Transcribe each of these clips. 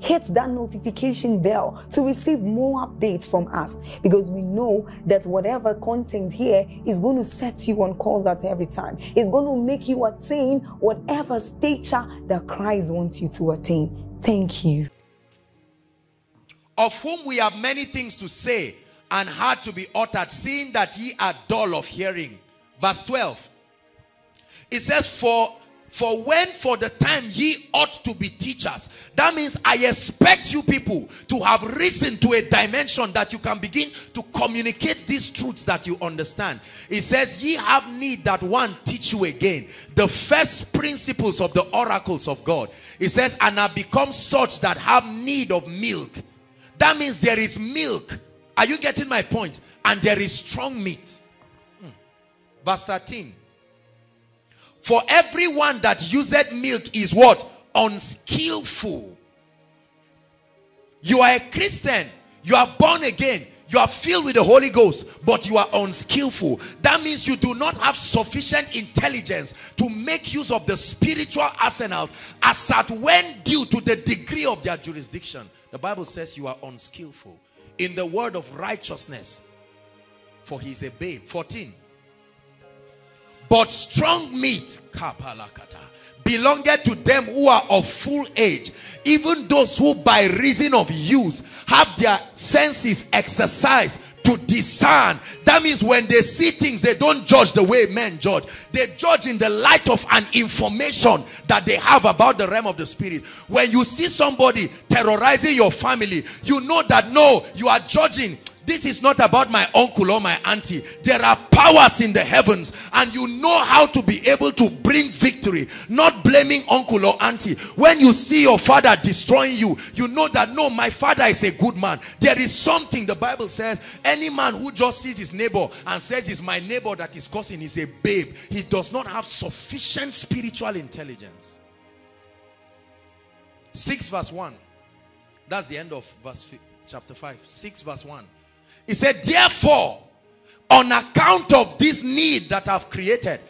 hit that notification bell to receive more updates from us because we know that whatever content here is going to set you on course at every time. It's going to make you attain whatever stature that Christ wants you to attain. Thank you. Of whom we have many things to say and hard to be uttered, seeing that ye are dull of hearing. Verse 12. It says, For for when for the time ye ought to be teachers. That means I expect you people to have risen to a dimension that you can begin to communicate these truths that you understand. It says ye have need that one teach you again. The first principles of the oracles of God. It says and have become such that have need of milk. That means there is milk. Are you getting my point? And there is strong meat. Hmm. Verse 13 for everyone that useth milk is what? Unskillful. You are a Christian. You are born again. You are filled with the Holy Ghost, but you are unskillful. That means you do not have sufficient intelligence to make use of the spiritual arsenals as at when due to the degree of their jurisdiction. The Bible says you are unskillful. In the word of righteousness, for he is a babe. 14. But strong meat, belongeth to them who are of full age, even those who by reason of use have their senses exercised to discern. That means when they see things, they don't judge the way men judge. They judge in the light of an information that they have about the realm of the spirit. When you see somebody terrorizing your family, you know that no, you are judging this is not about my uncle or my auntie. There are powers in the heavens and you know how to be able to bring victory. Not blaming uncle or auntie. When you see your father destroying you, you know that no, my father is a good man. There is something the Bible says, any man who just sees his neighbor and says it's my neighbor that is causing is a babe. He does not have sufficient spiritual intelligence. 6 verse 1. That's the end of verse chapter 5. 6 verse 1. He said, therefore, on account of this need that I've created,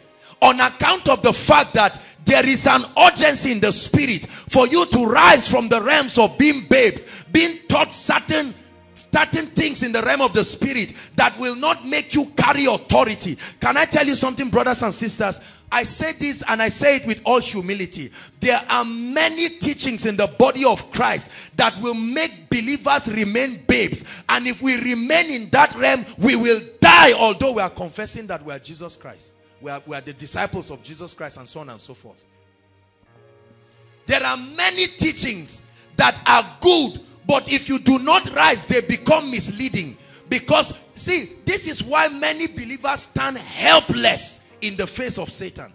on account of the fact that there is an urgency in the spirit for you to rise from the realms of being babes, being taught certain certain things in the realm of the spirit that will not make you carry authority. Can I tell you something, brothers and sisters? I say this and I say it with all humility. There are many teachings in the body of Christ that will make believers remain babes. And if we remain in that realm, we will die although we are confessing that we are Jesus Christ. We are, we are the disciples of Jesus Christ and so on and so forth. There are many teachings that are good but if you do not rise, they become misleading. Because, see, this is why many believers stand helpless in the face of Satan.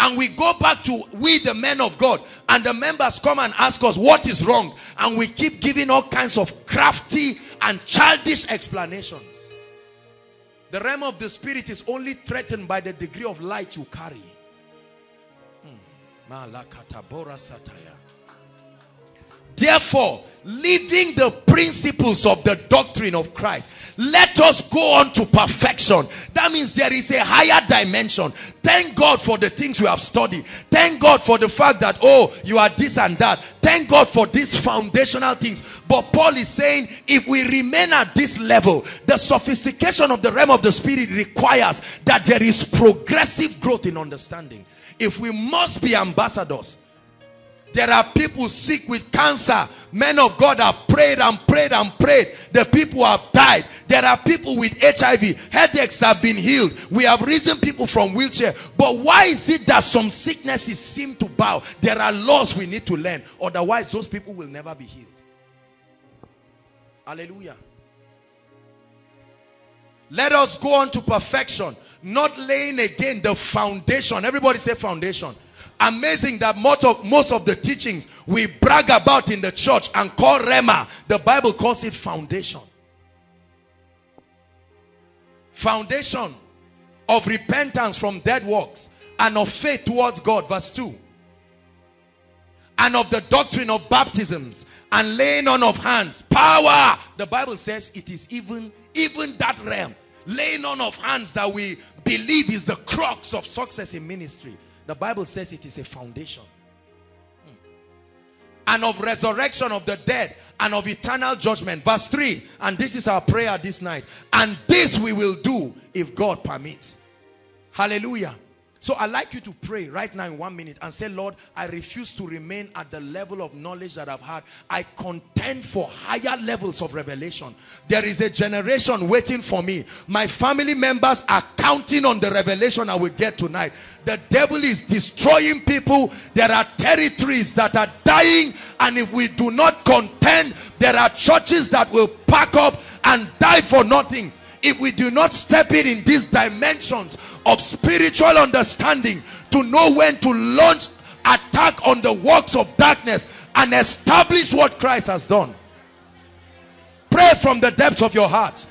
And we go back to we, the men of God, and the members come and ask us what is wrong. And we keep giving all kinds of crafty and childish explanations. The realm of the spirit is only threatened by the degree of light you carry. Hmm. Therefore, living the principles of the doctrine of Christ. Let us go on to perfection. That means there is a higher dimension. Thank God for the things we have studied. Thank God for the fact that, oh, you are this and that. Thank God for these foundational things. But Paul is saying, if we remain at this level, the sophistication of the realm of the spirit requires that there is progressive growth in understanding. If we must be ambassadors, There are people sick with cancer. Men of God have prayed and prayed and prayed. The people have died. There are people with HIV. Headaches have been healed. We have risen people from wheelchair. But why is it that some sicknesses seem to bow? There are laws we need to learn. Otherwise, those people will never be healed. Hallelujah. Let us go on to perfection. Not laying again the foundation. Everybody say foundation amazing that most of, most of the teachings we brag about in the church and call Rhema, the Bible calls it foundation. Foundation of repentance from dead works and of faith towards God. Verse 2. And of the doctrine of baptisms and laying on of hands. Power. The Bible says it is even, even that realm. Laying on of hands that we believe is the crux of success in ministry. The Bible says it is a foundation. Hmm. And of resurrection of the dead and of eternal judgment. Verse 3. And this is our prayer this night. And this we will do if God permits. Hallelujah. So I'd like you to pray right now in one minute and say, Lord, I refuse to remain at the level of knowledge that I've had. I contend for higher levels of revelation. There is a generation waiting for me. My family members are counting on the revelation I will get tonight. The devil is destroying people. There are territories that are dying. And if we do not contend, there are churches that will pack up and die for nothing if we do not step in in these dimensions of spiritual understanding to know when to launch attack on the works of darkness and establish what Christ has done. Pray from the depths of your heart.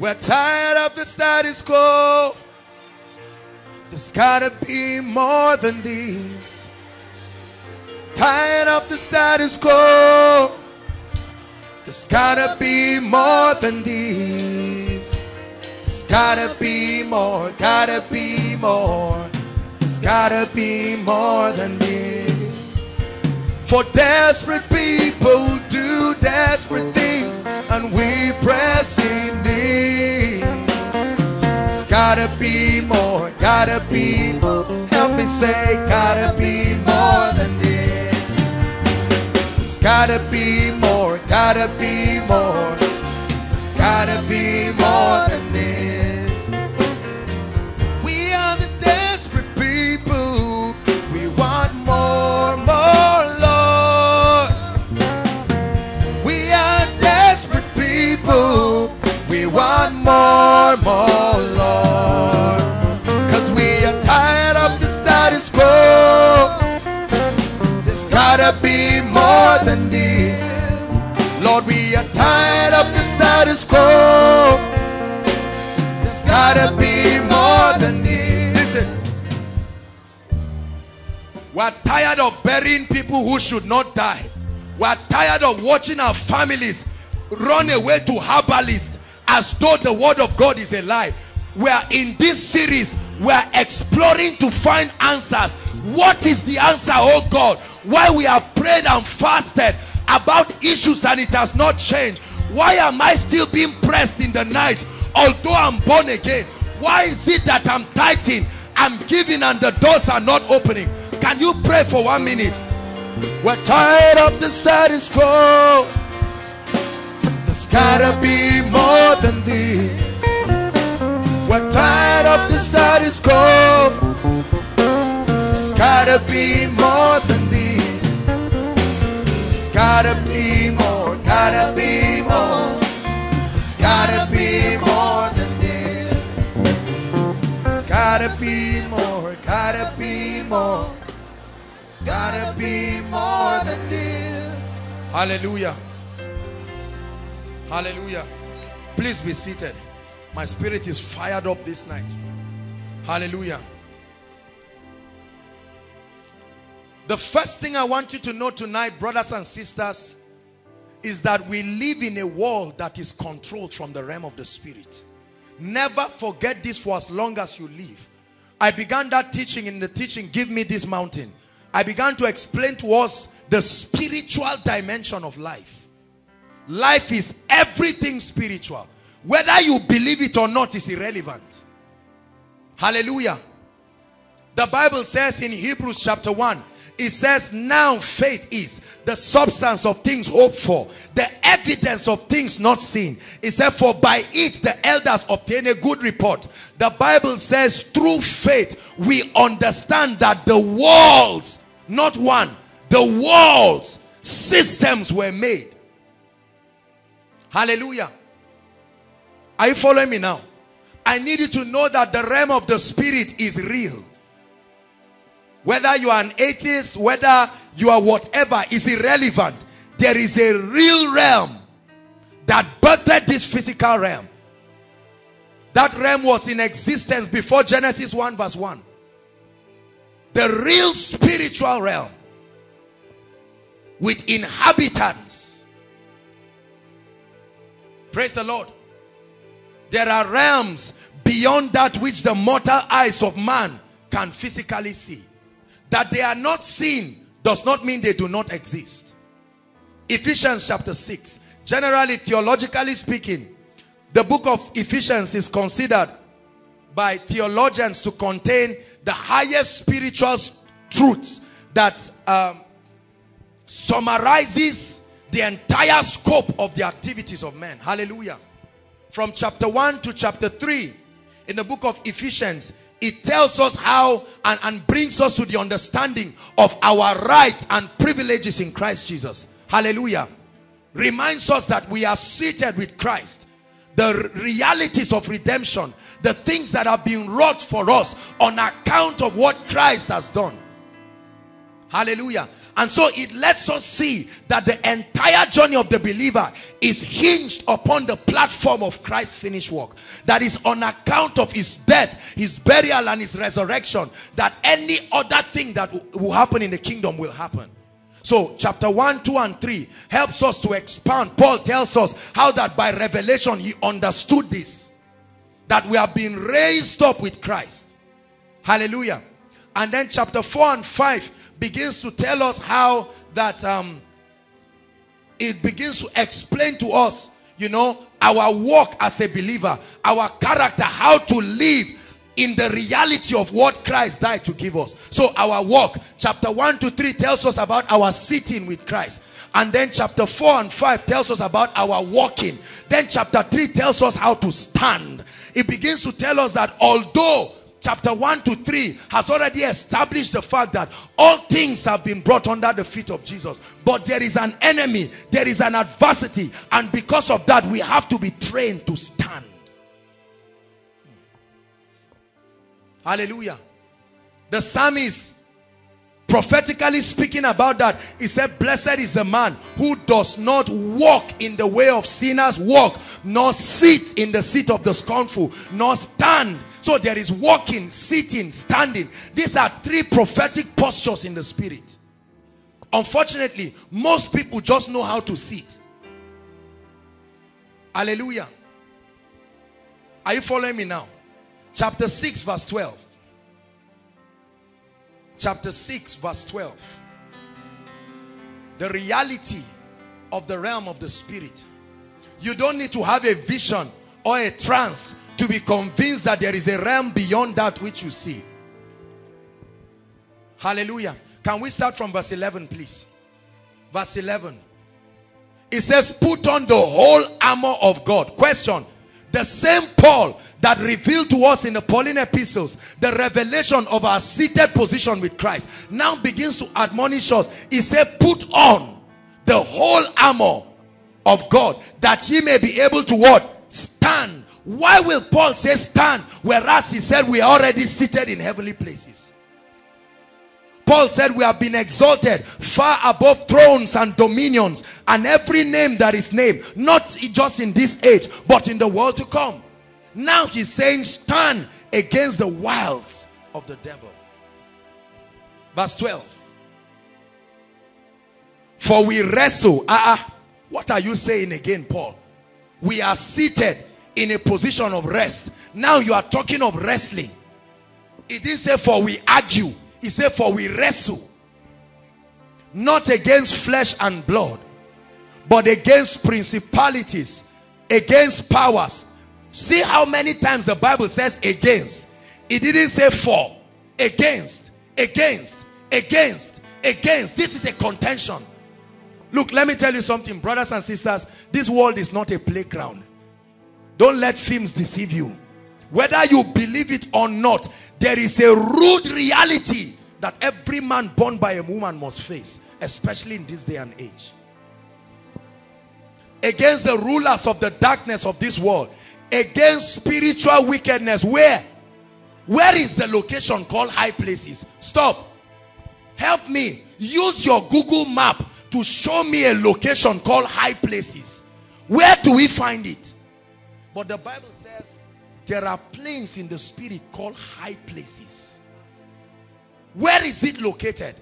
We're tired of the status quo there's gotta be more than these. Tired of the status quo. There's gotta be more than these. There's gotta be more, gotta be more. There's gotta be more than these. For desperate people do desperate things, and we press in need gotta be more, gotta be more. Help me say, gotta be more than this. It's gotta be more, gotta be more. It's gotta be more than this. We are the desperate people. We want more, more, Lord. We are desperate people. We want more, more, Lord, we are tired of the status quo. There's gotta be more than this. Listen. We're tired of burying people who should not die. We're tired of watching our families run away to herbalists as though the word of God is a lie. We are in this series, we are exploring to find answers. What is the answer, oh God? Why we have prayed and fasted about issues and it has not changed. Why am I still being pressed in the night although I'm born again? Why is it that I'm tithing, I'm giving and the doors are not opening? Can you pray for one minute? We're tired of the status quo. There's gotta be more than this. We're tired of the status quo. There's gotta be more than gotta be more, gotta be more. There's gotta be more than this. There's gotta be more, gotta be more. Gotta be more than this. Hallelujah. Hallelujah. Please be seated. My spirit is fired up this night. Hallelujah. The first thing I want you to know tonight, brothers and sisters, is that we live in a world that is controlled from the realm of the spirit. Never forget this for as long as you live. I began that teaching in the teaching, Give Me This Mountain. I began to explain to us the spiritual dimension of life. Life is everything spiritual. Whether you believe it or not is irrelevant. Hallelujah. The Bible says in Hebrews chapter 1, it says now faith is the substance of things hoped for the evidence of things not seen. It said for by it the elders obtain a good report. The bible says through faith we understand that the walls not one the walls systems were made. Hallelujah. Are you following me now? I need you to know that the realm of the spirit is real whether you are an atheist, whether you are whatever, is irrelevant. There is a real realm that birthed this physical realm. That realm was in existence before Genesis 1 verse 1. The real spiritual realm with inhabitants. Praise the Lord. There are realms beyond that which the mortal eyes of man can physically see. That they are not seen does not mean they do not exist. Ephesians chapter 6. Generally, theologically speaking, the book of Ephesians is considered by theologians to contain the highest spiritual truths that um, summarizes the entire scope of the activities of men. Hallelujah. From chapter 1 to chapter 3 in the book of Ephesians, it tells us how and, and brings us to the understanding of our right and privileges in Christ Jesus. Hallelujah. Reminds us that we are seated with Christ. The realities of redemption, the things that are being wrought for us on account of what Christ has done. Hallelujah. And so it lets us see that the entire journey of the believer is hinged upon the platform of Christ's finished work. That is on account of his death, his burial and his resurrection that any other thing that will happen in the kingdom will happen. So chapter 1, 2 and 3 helps us to expand. Paul tells us how that by revelation he understood this. That we have been raised up with Christ. Hallelujah. And then chapter 4 and 5 begins to tell us how that um, it begins to explain to us, you know, our walk as a believer, our character, how to live in the reality of what Christ died to give us. So our walk, chapter 1 to 3 tells us about our sitting with Christ. And then chapter 4 and 5 tells us about our walking. Then chapter 3 tells us how to stand. It begins to tell us that although chapter 1 to 3 has already established the fact that all things have been brought under the feet of Jesus. But there is an enemy, there is an adversity, and because of that, we have to be trained to stand. Hallelujah. The psalmist prophetically speaking about that he said blessed is the man who does not walk in the way of sinners walk nor sit in the seat of the scornful nor stand so there is walking sitting standing. These are three prophetic postures in the spirit. Unfortunately most people just know how to sit. Hallelujah. Are you following me now? Chapter 6 verse 12 chapter 6 verse 12 the reality of the realm of the spirit. You don't need to have a vision or a trance to be convinced that there is a realm beyond that which you see hallelujah can we start from verse 11 please verse 11 it says put on the whole armor of God question the same Paul that revealed to us in the Pauline epistles the revelation of our seated position with Christ now begins to admonish us. He said, put on the whole armor of God that ye may be able to what? Stand. Why will Paul say stand whereas he said we are already seated in heavenly places? Paul said we have been exalted far above thrones and dominions and every name that is named, not just in this age, but in the world to come. Now he's saying stand against the wiles of the devil. Verse 12. For we wrestle. Ah, uh, uh, what are you saying again, Paul? We are seated in a position of rest. Now you are talking of wrestling. It didn't say for we argue. He said, for we wrestle not against flesh and blood, but against principalities, against powers. See how many times the Bible says against. It didn't say for, against, against, against, against. This is a contention. Look, let me tell you something, brothers and sisters. This world is not a playground. Don't let films deceive you. Whether you believe it or not, there is a rude reality that every man born by a woman must face, especially in this day and age. Against the rulers of the darkness of this world, against spiritual wickedness. Where? Where is the location called high places? Stop. Help me. Use your Google map to show me a location called high places. Where do we find it? But the Bible says there are planes in the spirit called high places. Where is it located?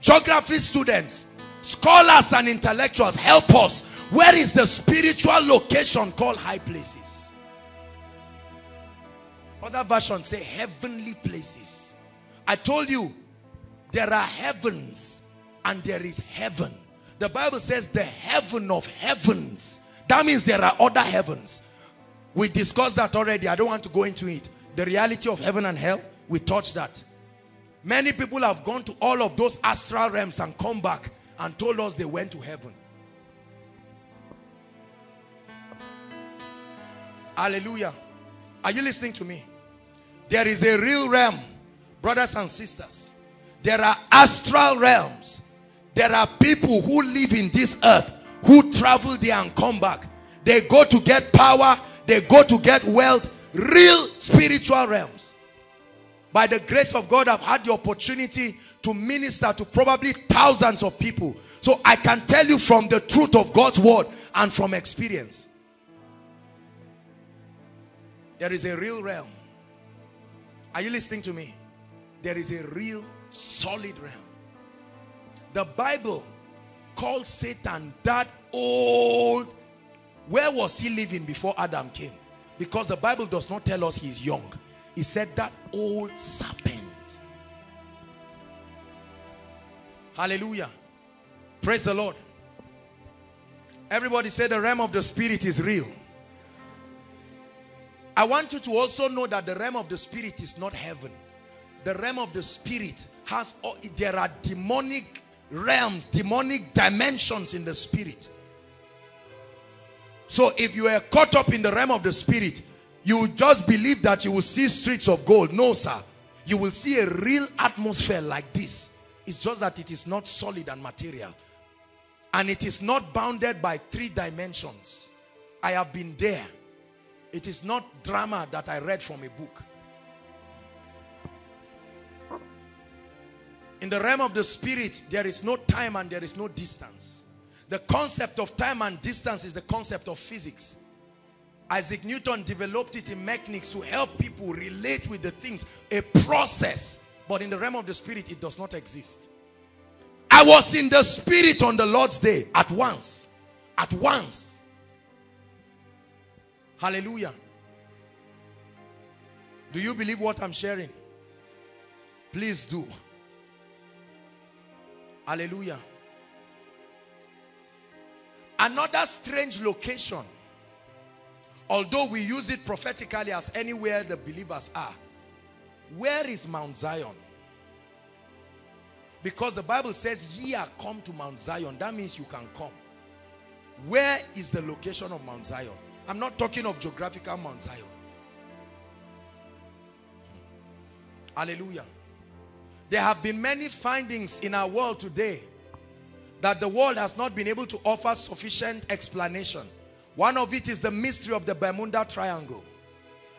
Geography students, scholars and intellectuals help us. Where is the spiritual location called high places? Other versions say heavenly places. I told you there are heavens and there is heaven. The Bible says the heaven of heavens. That means there are other heavens. We discussed that already. I don't want to go into it. The reality of heaven and hell, we touched that. Many people have gone to all of those astral realms and come back and told us they went to heaven. Hallelujah. Are you listening to me? There is a real realm, brothers and sisters. There are astral realms there are people who live in this earth who travel there and come back. They go to get power. They go to get wealth. Real spiritual realms. By the grace of God, I've had the opportunity to minister to probably thousands of people. So I can tell you from the truth of God's word and from experience. There is a real realm. Are you listening to me? There is a real solid realm. The Bible calls Satan that old. Where was he living before Adam came? Because the Bible does not tell us he's young. He said that old serpent. Hallelujah. Praise the Lord. Everybody say the realm of the spirit is real. I want you to also know that the realm of the spirit is not heaven. The realm of the spirit has, oh, there are demonic realms, demonic dimensions in the spirit. So if you are caught up in the realm of the spirit, you just believe that you will see streets of gold. No, sir. You will see a real atmosphere like this. It's just that it is not solid and material. And it is not bounded by three dimensions. I have been there. It is not drama that I read from a book. In the realm of the spirit, there is no time and there is no distance. The concept of time and distance is the concept of physics. Isaac Newton developed it in mechanics to help people relate with the things, a process. But in the realm of the spirit, it does not exist. I was in the spirit on the Lord's day at once. At once. Hallelujah. Do you believe what I'm sharing? Please do. Hallelujah. Another strange location. Although we use it prophetically as anywhere the believers are. Where is Mount Zion? Because the Bible says, ye are come to Mount Zion. That means you can come. Where is the location of Mount Zion? I'm not talking of geographical Mount Zion. Hallelujah. There have been many findings in our world today that the world has not been able to offer sufficient explanation. One of it is the mystery of the Bermuda Triangle.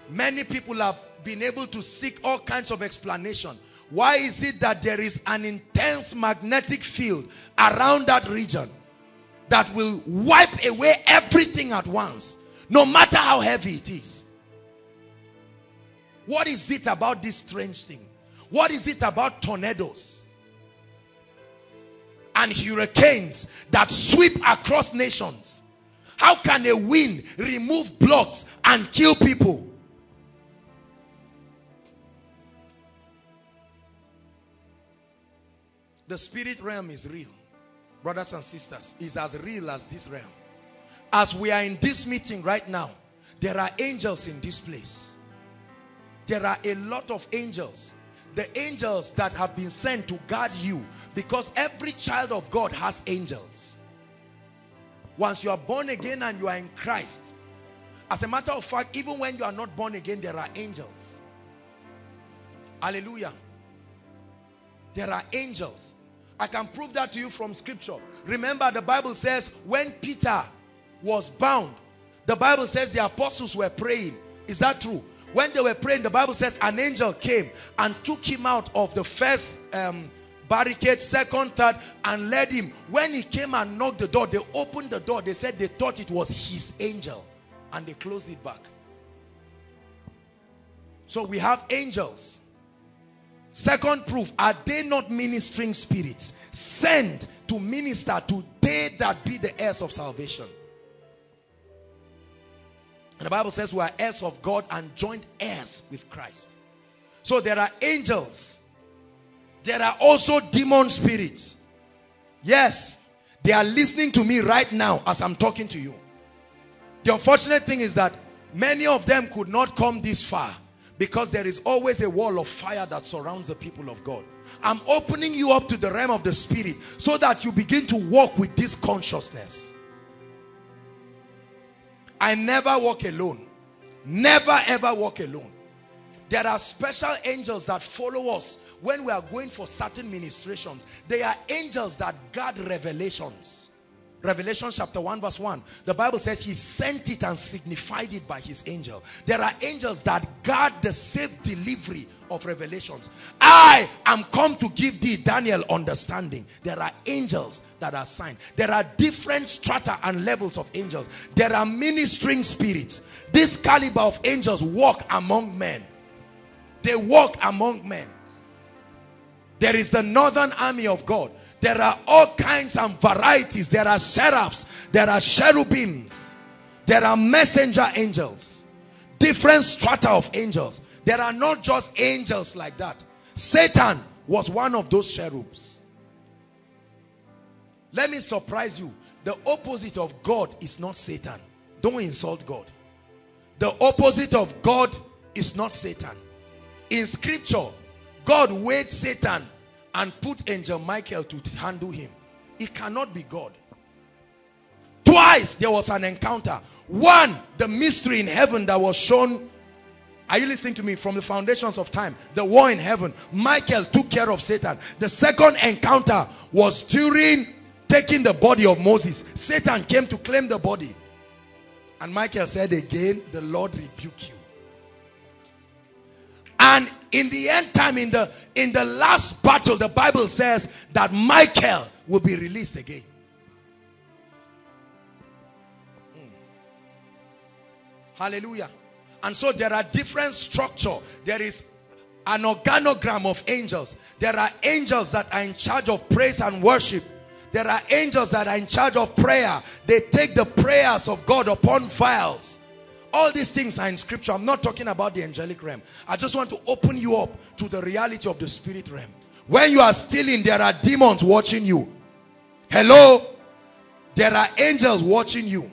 Many people have been able to seek all kinds of explanation. Why is it that there is an intense magnetic field around that region that will wipe away everything at once, no matter how heavy it is? What is it about this strange thing? What is it about tornadoes and hurricanes that sweep across nations? How can a wind remove blocks and kill people? The spirit realm is real. brothers and sisters, is as real as this realm. As we are in this meeting right now, there are angels in this place. There are a lot of angels. The angels that have been sent to guard you because every child of God has angels. Once you are born again and you are in Christ, as a matter of fact, even when you are not born again, there are angels. Hallelujah. There are angels. I can prove that to you from scripture. Remember the Bible says when Peter was bound, the Bible says the apostles were praying. Is that true? When they were praying, the Bible says an angel came and took him out of the first um, barricade, second, third, and led him. When he came and knocked the door, they opened the door. They said they thought it was his angel and they closed it back. So we have angels. Second proof, are they not ministering spirits sent to minister to they that be the heirs of salvation? And the Bible says we are heirs of God and joint heirs with Christ. So there are angels. There are also demon spirits. Yes, they are listening to me right now as I'm talking to you. The unfortunate thing is that many of them could not come this far because there is always a wall of fire that surrounds the people of God. I'm opening you up to the realm of the spirit so that you begin to walk with this consciousness. I never walk alone. Never ever walk alone. There are special angels that follow us when we are going for certain ministrations. They are angels that guard revelations. Revelation chapter 1 verse 1. The Bible says he sent it and signified it by his angel. There are angels that guard the safe delivery of revelations. I am come to give thee, Daniel, understanding. There are angels that are signed. There are different strata and levels of angels. There are ministering spirits. This caliber of angels walk among men. They walk among men. There is the northern army of God. There are all kinds and varieties. There are seraphs. There are cherubims. There are messenger angels. Different strata of angels. There are not just angels like that. Satan was one of those cherubs. Let me surprise you. The opposite of God is not Satan. Don't insult God. The opposite of God is not Satan. In scripture, God weighed Satan and put angel Michael to handle him. It cannot be God. Twice there was an encounter. One, the mystery in heaven that was shown. Are you listening to me? From the foundations of time. The war in heaven. Michael took care of Satan. The second encounter was during taking the body of Moses. Satan came to claim the body. And Michael said again, the Lord rebuke you. And in the end time, in the, in the last battle, the Bible says that Michael will be released again. Hmm. Hallelujah. And so there are different structure. There is an organogram of angels. There are angels that are in charge of praise and worship. There are angels that are in charge of prayer. They take the prayers of God upon files. All these things are in scripture. I'm not talking about the angelic realm. I just want to open you up to the reality of the spirit realm. When you are stealing, there are demons watching you. Hello? There are angels watching you.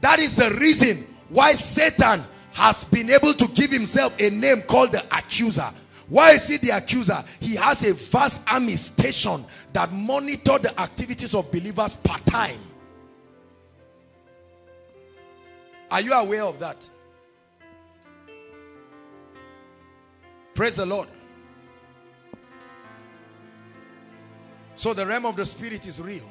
That is the reason why Satan has been able to give himself a name called the accuser. Why is he the accuser? He has a vast army station that monitor the activities of believers part time. Are you aware of that? Praise the Lord. So the realm of the spirit is real.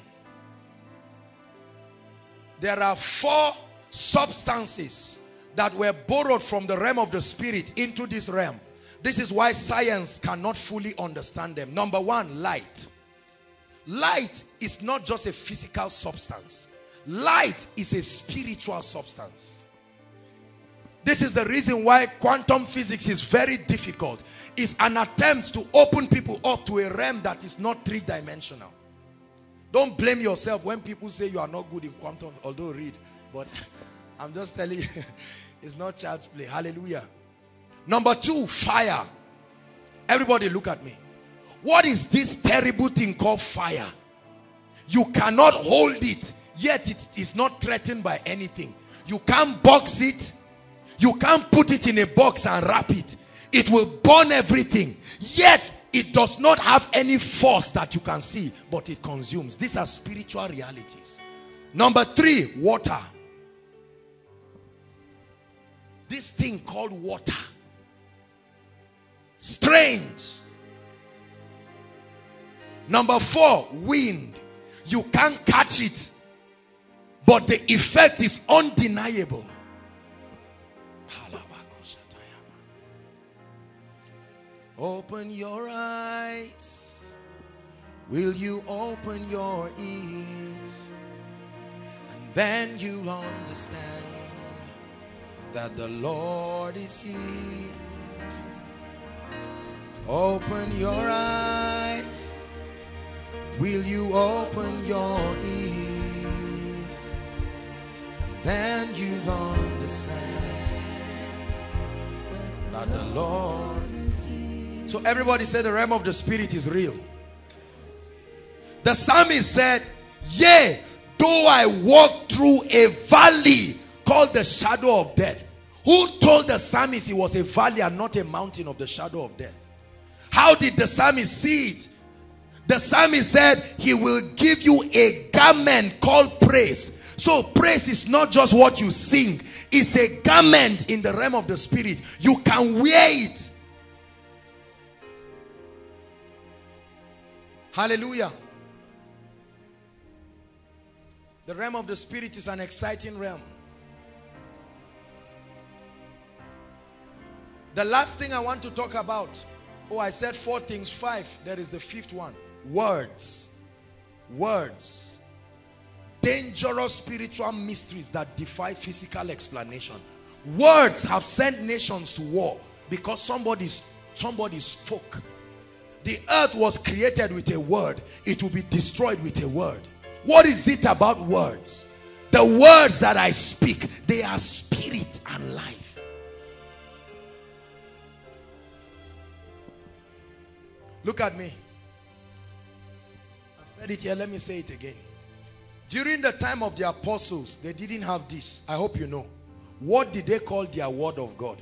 There are four substances that were borrowed from the realm of the spirit into this realm. This is why science cannot fully understand them. Number one, light. Light is not just a physical substance. Light is a spiritual substance. This is the reason why quantum physics is very difficult. It's an attempt to open people up to a realm that is not three-dimensional. Don't blame yourself when people say you are not good in quantum, although read. But I'm just telling you, it's not child's play. Hallelujah. Number two, fire. Everybody look at me. what is this terrible thing called fire? You cannot hold it, yet it is not threatened by anything. You can't box it. You can't put it in a box and wrap it. It will burn everything. Yet it does not have any force that you can see, but it consumes. These are spiritual realities. Number three, water. This thing called water. Strange. Number four, wind. You can't catch it, but the effect is undeniable. Open your eyes. Will you open your ears? And then you'll understand that the Lord is here. Open your eyes. Will you open your ears? And you'll understand that the Lord is here. So everybody said the realm of the spirit is real. The psalmist said, Yea, though I walk through a valley called the shadow of death. Who told the psalmist it was a valley and not a mountain of the shadow of death? How did the psalmist see it? The psalmist said, He will give you a garment called praise. So, praise is not just what you sing, it's a garment in the realm of the spirit. You can wear it. Hallelujah. The realm of the spirit is an exciting realm. The last thing I want to talk about, oh, I said four things, five. There is the fifth one words. Words. Dangerous spiritual mysteries that defy physical explanation. Words have sent nations to war because somebody, somebody spoke. The earth was created with a word, it will be destroyed with a word. What is it about words? The words that I speak, they are spirit and life. Look at me. I said it here, let me say it again. During the time of the apostles, they didn't have this. I hope you know. What did they call their word of God?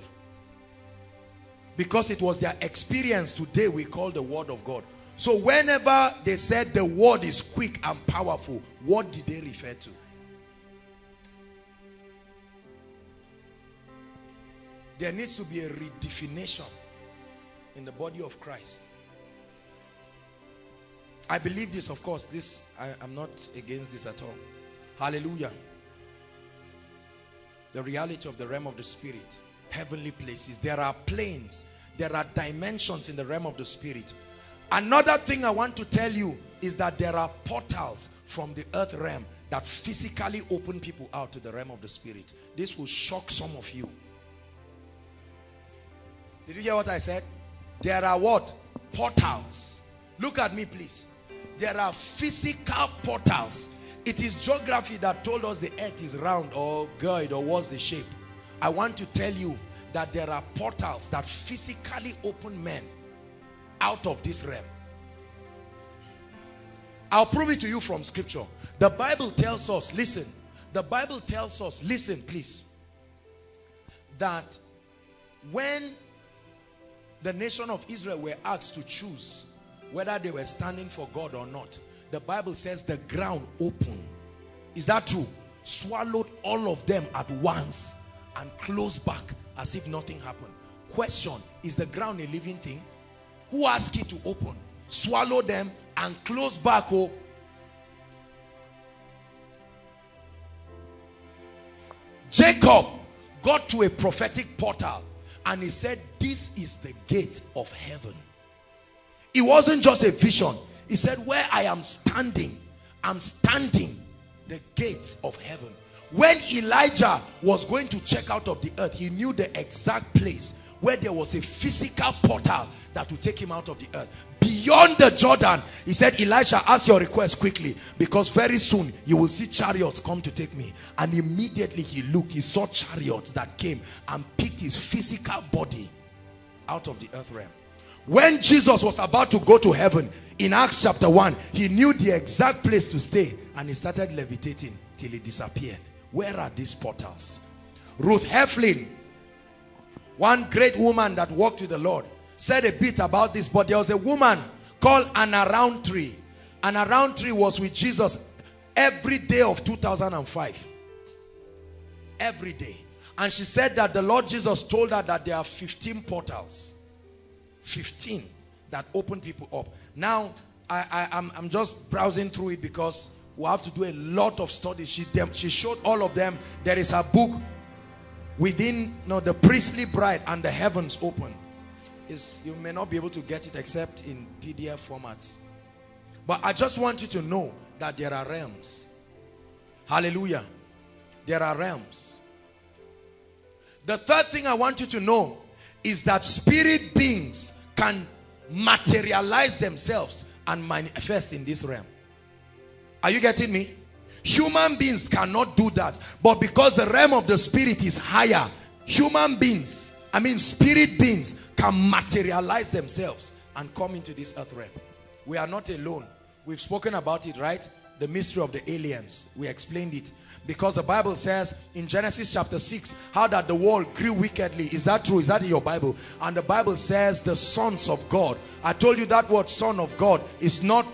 Because it was their experience today we call the word of God. So whenever they said the word is quick and powerful, what did they refer to? There needs to be a redefinition in the body of Christ. I believe this, of course. This I am not against this at all. Hallelujah. The reality of the realm of the spirit, heavenly places. There are planes, there are dimensions in the realm of the spirit. Another thing I want to tell you is that there are portals from the earth realm that physically open people out to the realm of the spirit. This will shock some of you. Did you hear what I said? There are what? Portals. Look at me, please. There are physical portals. It is geography that told us the earth is round or good or what's the shape. I want to tell you that there are portals that physically open men out of this realm. I'll prove it to you from scripture. The Bible tells us, listen, the Bible tells us, listen please, that when the nation of Israel were asked to choose whether they were standing for God or not, the Bible says the ground opened. Is that true? Swallowed all of them at once and closed back as if nothing happened. Question, is the ground a living thing? Who asked it to open? Swallow them and close back. Oh. Jacob got to a prophetic portal and he said, this is the gate of heaven. It wasn't just a vision. He said, where I am standing, I'm standing the gates of heaven. When Elijah was going to check out of the earth, he knew the exact place where there was a physical portal that would take him out of the earth. Beyond the Jordan, he said, Elijah, ask your request quickly because very soon you will see chariots come to take me. And immediately he looked, he saw chariots that came and picked his physical body out of the earth realm. When Jesus was about to go to heaven, in Acts chapter 1, he knew the exact place to stay and he started levitating till he disappeared. Where are these portals? Ruth Heflin, one great woman that walked with the Lord, said a bit about this, but there was a woman called Anna Rountree. Anna Rountree was with Jesus every day of 2005. Every day. And she said that the Lord Jesus told her that there are 15 portals. 15 that open people up. Now, I, I, I'm, I'm just browsing through it because we have to do a lot of studies. She, she showed all of them. There is a book within know, the priestly bride and the heavens open. Is you may not be able to get it except in PDF formats. But I just want you to know that there are realms. Hallelujah. There are realms. The third thing I want you to know is that spirit beings can materialize themselves and manifest in this realm. Are you getting me? Human beings cannot do that. But because the realm of the spirit is higher, human beings, I mean spirit beings, can materialize themselves and come into this earth realm. We are not alone. We've spoken about it, right? The mystery of the aliens. We explained it. Because the Bible says in Genesis chapter 6, how that the world grew wickedly. Is that true? Is that in your Bible? And the Bible says the sons of God. I told you that word son of God is not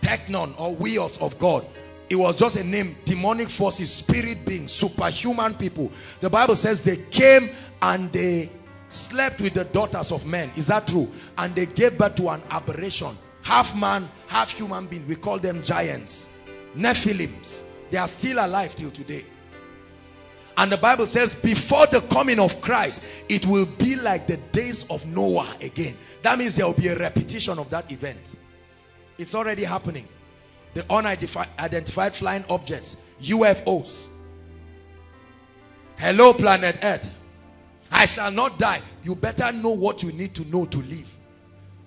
teknon or huios of God. It was just a name. Demonic forces, spirit beings, superhuman people. The Bible says they came and they slept with the daughters of men. Is that true? And they gave birth to an aberration. Half man, half human being. We call them giants. Nephilims. They are still alive till today. And the Bible says before the coming of Christ, it will be like the days of Noah again. That means there will be a repetition of that event. It's already happening. The unidentified flying objects, UFOs. Hello planet Earth. I shall not die. You better know what you need to know to live.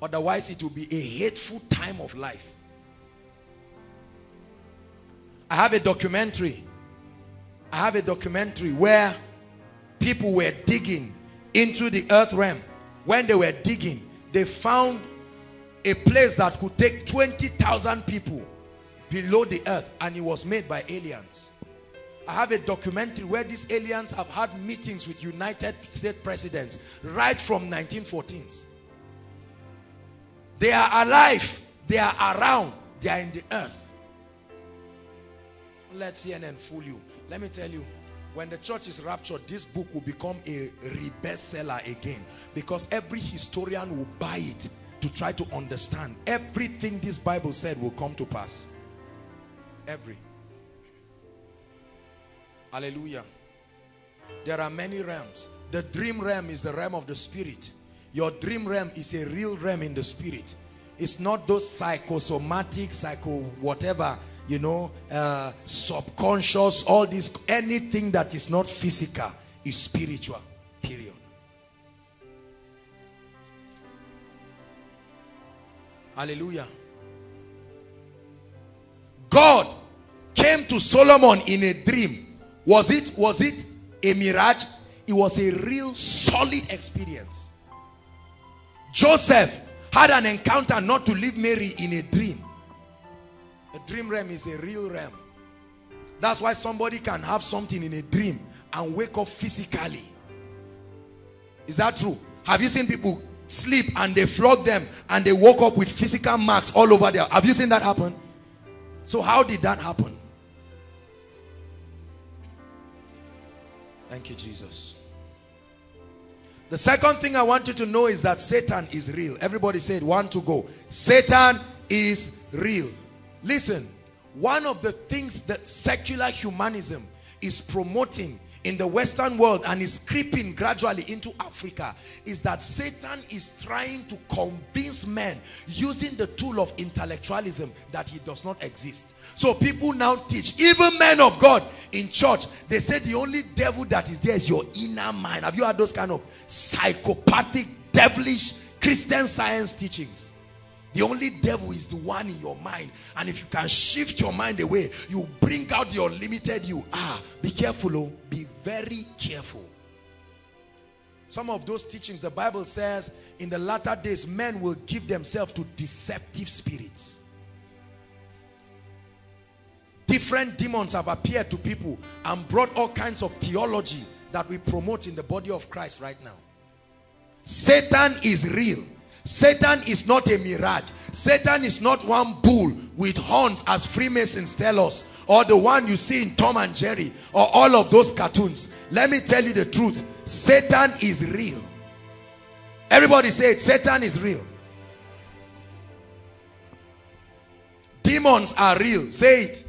Otherwise it will be a hateful time of life. I have a documentary. I have a documentary where people were digging into the earth realm. When they were digging, they found a place that could take 20,000 people below the earth and it was made by aliens. I have a documentary where these aliens have had meetings with United States presidents right from 1914s. They are alive. They are around. They are in the earth let CNN fool you. Let me tell you, when the church is raptured, this book will become a bestseller again because every historian will buy it to try to understand. Everything this Bible said will come to pass. Every. Hallelujah. There are many realms. The dream realm is the realm of the spirit. Your dream realm is a real realm in the spirit. It's not those psychosomatic, psycho whatever you know, uh, subconscious, all this, anything that is not physical is spiritual, period. Hallelujah. God came to Solomon in a dream. Was it, was it a mirage? It was a real solid experience. Joseph had an encounter not to leave Mary in a dream. A dream realm is a real realm. That's why somebody can have something in a dream and wake up physically. Is that true? Have you seen people sleep and they flog them and they woke up with physical marks all over there? Have you seen that happen? So how did that happen? Thank you, Jesus. The second thing I want you to know is that Satan is real. Everybody said one to go. Satan is real. Listen, one of the things that secular humanism is promoting in the Western world and is creeping gradually into Africa is that Satan is trying to convince men using the tool of intellectualism that he does not exist. So people now teach, even men of God in church, they say the only devil that is there is your inner mind. Have you had those kind of psychopathic, devilish Christian science teachings? The only devil is the one in your mind. And if you can shift your mind away, you bring out the unlimited you. are. be careful, oh. Be very careful. Some of those teachings, the Bible says, in the latter days, men will give themselves to deceptive spirits. Different demons have appeared to people and brought all kinds of theology that we promote in the body of Christ right now. Satan is real. Satan is not a mirage. Satan is not one bull with horns as Freemasons tell us or the one you see in Tom and Jerry or all of those cartoons. Let me tell you the truth. Satan is real. Everybody say it. Satan is real. Demons are real. Say it.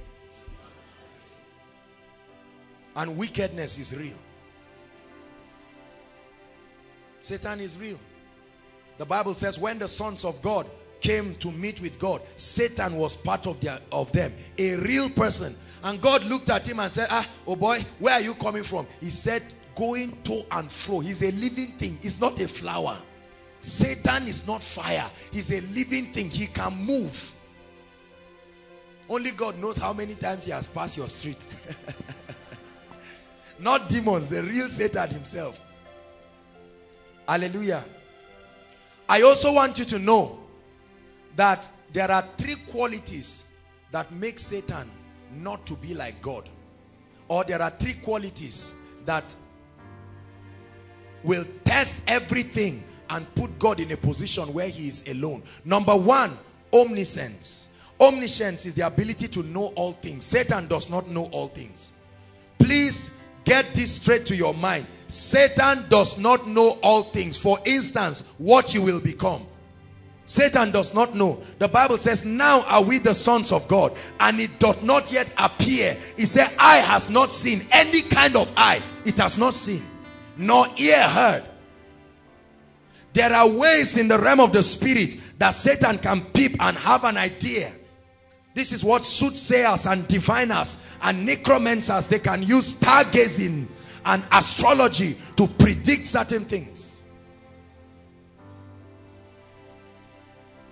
And wickedness is real. Satan is real. The Bible says when the sons of God came to meet with God, Satan was part of, their, of them. A real person. And God looked at him and said, ah, oh boy, where are you coming from? He said, going to and fro. He's a living thing. He's not a flower. Satan is not fire. He's a living thing. He can move. Only God knows how many times he has passed your street. not demons, the real Satan himself. Hallelujah. I also want you to know that there are three qualities that make Satan not to be like God. Or there are three qualities that will test everything and put God in a position where he is alone. Number one, omniscience. Omniscience is the ability to know all things. Satan does not know all things. Please get this straight to your mind. Satan does not know all things. For instance, what you will become. Satan does not know. The Bible says, now are we the sons of God. And it doth not yet appear. He said, eye has not seen any kind of eye. It has not seen. Nor ear heard. There are ways in the realm of the spirit that Satan can peep and have an idea. This is what soothsayers and diviners and necromancers, they can use stargazing and astrology to predict certain things.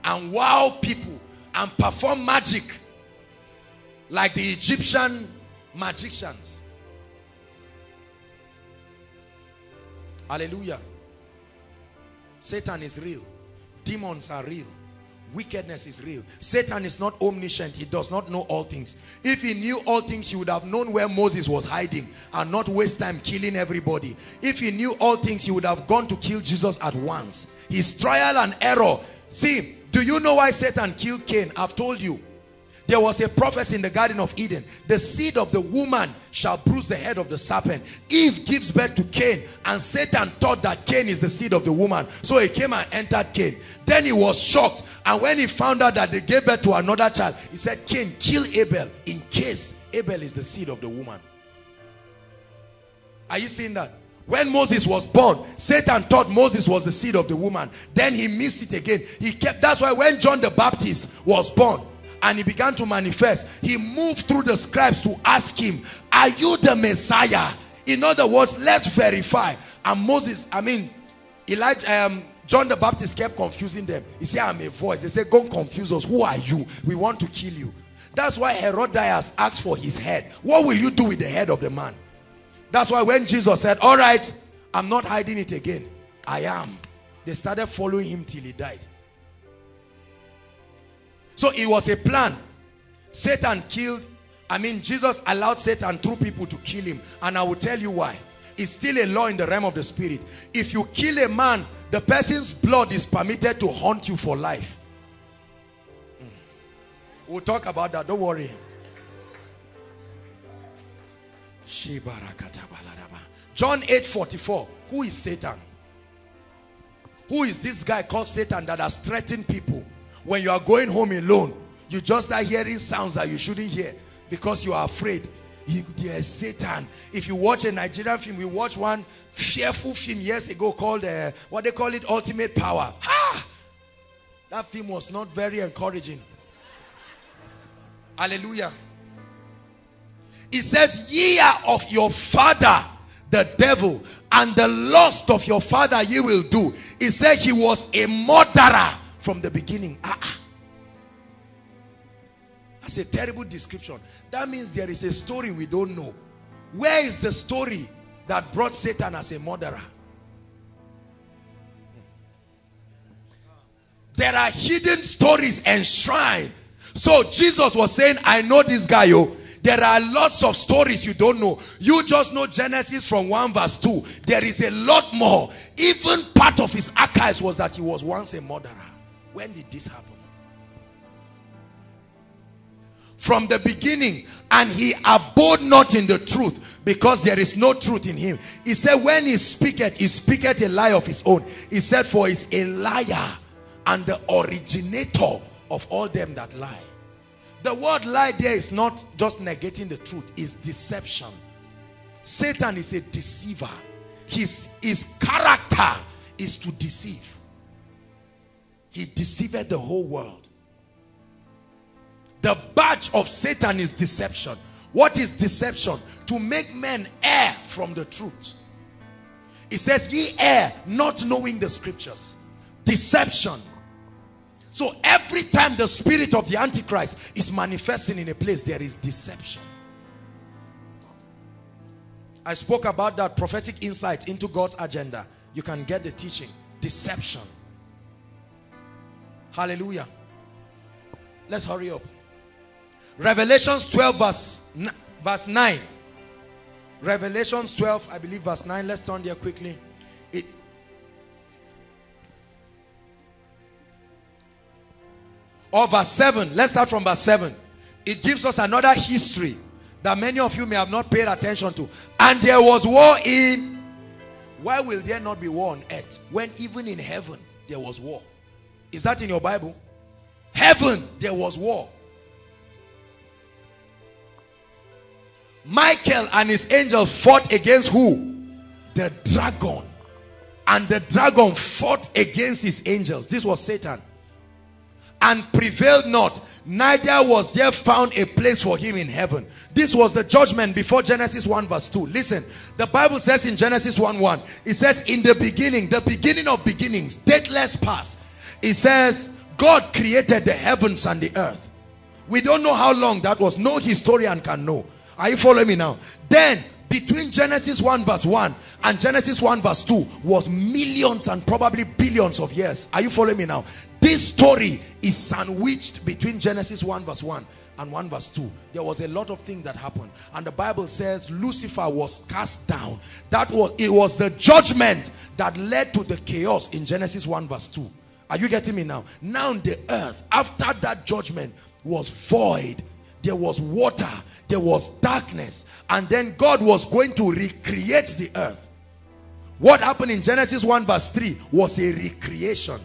And wow people and perform magic like the Egyptian magicians. Hallelujah. Satan is real. Demons are real. Wickedness is real. Satan is not omniscient. He does not know all things. If he knew all things, he would have known where Moses was hiding and not waste time killing everybody. If he knew all things, he would have gone to kill Jesus at once. His trial and error. See, do you know why Satan killed Cain? I've told you. There was a prophecy in the Garden of Eden. The seed of the woman shall bruise the head of the serpent. Eve gives birth to Cain and Satan thought that Cain is the seed of the woman. So he came and entered Cain. Then he was shocked and when he found out that they gave birth to another child, he said, Cain, kill Abel in case Abel is the seed of the woman. Are you seeing that? When Moses was born, Satan thought Moses was the seed of the woman. Then he missed it again. He kept, that's why when John the Baptist was born and he began to manifest, he moved through the scribes to ask him, are you the Messiah? In other words, let's verify. And Moses, I mean, Elijah, um, John the Baptist kept confusing them. He said, I'm a voice. They said, go confuse us. Who are you? We want to kill you. That's why Herodias asked for his head. What will you do with the head of the man? That's why when Jesus said, all right, I'm not hiding it again. I am. They started following him till he died. So it was a plan. Satan killed, I mean, Jesus allowed Satan through people to kill him. And I will tell you why. It's still a law in the realm of the spirit. If you kill a man the person's blood is permitted to haunt you for life. Hmm. We'll talk about that. Don't worry. John 8 44. Who is Satan? Who is this guy called Satan that has threatened people? When you are going home alone, you just are hearing sounds that you shouldn't hear because you are afraid. There's Satan. If you watch a Nigerian film, we watch one fearful film years ago called, uh, what they call it, Ultimate Power. Ha! That film was not very encouraging. Hallelujah. It says, ye are of your father, the devil, and the lust of your father ye will do. It said he was a murderer from the beginning. Ah, ah, That's a terrible description. That means there is a story we don't know. Where is the story that brought Satan as a murderer? There are hidden stories enshrined. So Jesus was saying, I know this guy, oh. There are lots of stories you don't know. You just know Genesis from 1 verse 2. There is a lot more. Even part of his archives was that he was once a murderer. When did this happen? From the beginning, and he abode not in the truth because there is no truth in him. He said, when he speaketh, he speaketh a lie of his own. He said, for he's a liar and the originator of all them that lie. The word lie there is not just negating the truth, it's deception. Satan is a deceiver. His, his character is to deceive. He deceived the whole world. The badge of Satan is deception. What is deception? To make men err from the truth. It says, ye err, not knowing the scriptures. Deception. So every time the spirit of the Antichrist is manifesting in a place, there is deception. I spoke about that prophetic insight into God's agenda. You can get the teaching. Deception. Hallelujah. Let's hurry up. Revelations 12 verse, verse 9. Revelations 12, I believe verse 9. Let's turn there quickly. It, or verse 7 let's start from verse 7 it gives us another history that many of you may have not paid attention to and there was war in why will there not be war on earth when even in heaven there was war is that in your bible? Heaven there was war. Michael and his angels fought against who? The dragon. And the dragon fought against his angels. This was satan. And prevailed not. Neither was there found a place for him in heaven. This was the judgment before genesis 1 verse 2 listen the bible says in genesis 1 1 it says in the beginning the beginning of beginnings dateless past it says god created the heavens and the earth we don't know how long that was no historian can know are you following me now then between Genesis 1 verse 1 and Genesis 1 verse 2 was millions and probably billions of years. Are you following me now? This story is sandwiched between Genesis 1 verse 1 and 1 verse 2. There was a lot of things that happened. And the Bible says Lucifer was cast down. That was, it was the judgment that led to the chaos in Genesis 1 verse 2. Are you getting me now? Now the earth, after that judgment, was void there was water, there was darkness, and then God was going to recreate the earth. What happened in Genesis 1 verse 3 was a recreation.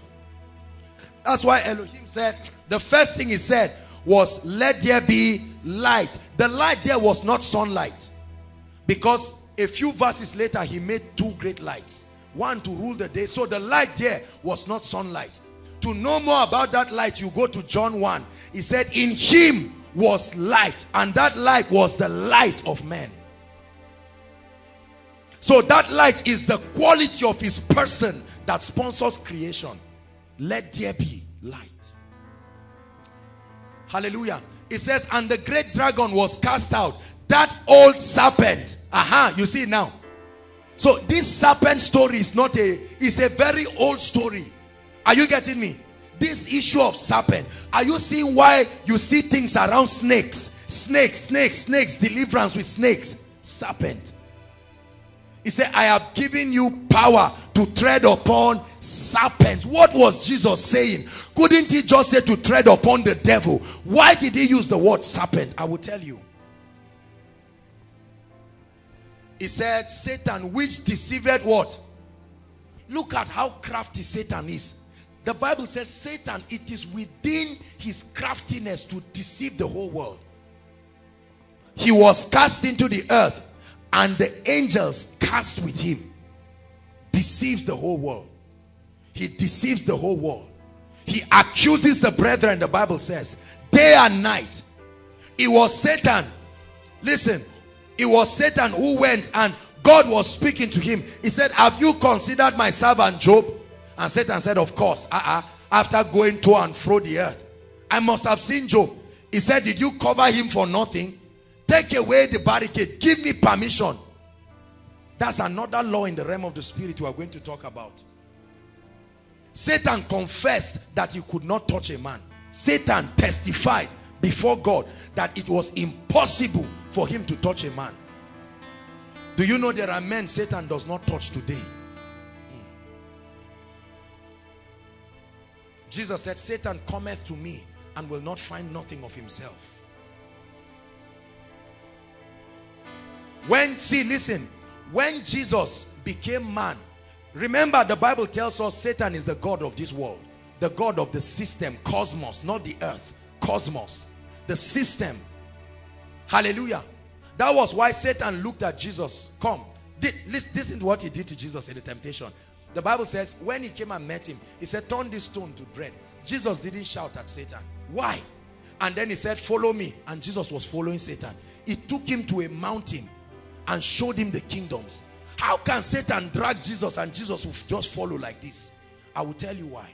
That's why Elohim said, the first thing he said was, let there be light. The light there was not sunlight. Because a few verses later, he made two great lights. One to rule the day. So the light there was not sunlight. To know more about that light, you go to John 1. He said, in him was light and that light was the light of men. So that light is the quality of his person that sponsors creation. Let there be light. Hallelujah. It says and the great dragon was cast out. That old serpent. Aha you see now so this serpent story is not a it's a very old story. Are you getting me? This issue of serpent. Are you seeing why you see things around snakes? Snakes snakes snakes deliverance with snakes. Serpent. He said i have given you power to tread upon serpents. What was jesus saying? Couldn't he just say to tread upon the devil? Why did he use the word serpent? I will tell you he said satan which deceived what look at how crafty satan is the Bible says Satan, it is within his craftiness to deceive the whole world. He was cast into the earth and the angels cast with him. Deceives the whole world. He deceives the whole world. He accuses the brethren, the Bible says, day and night. It was Satan. Listen, it was Satan who went and God was speaking to him. He said, have you considered my servant Job? And Satan said, of course, uh -uh, after going to and fro the earth, I must have seen Job. He said, did you cover him for nothing? Take away the barricade. Give me permission. That's another law in the realm of the spirit we are going to talk about. Satan confessed that he could not touch a man. Satan testified before God that it was impossible for him to touch a man. Do you know there are men Satan does not touch today? Jesus said, Satan cometh to me and will not find nothing of himself. When, see, listen, when Jesus became man, remember the Bible tells us Satan is the God of this world, the God of the system, cosmos, not the earth, cosmos, the system. Hallelujah. That was why Satan looked at Jesus. Come, this, this is what he did to Jesus in the temptation. The Bible says when he came and met him, he said, turn this stone to bread. Jesus didn't shout at Satan. Why? And then he said, follow me. And Jesus was following Satan. He took him to a mountain and showed him the kingdoms. How can Satan drag Jesus and Jesus will just follow like this? I will tell you why.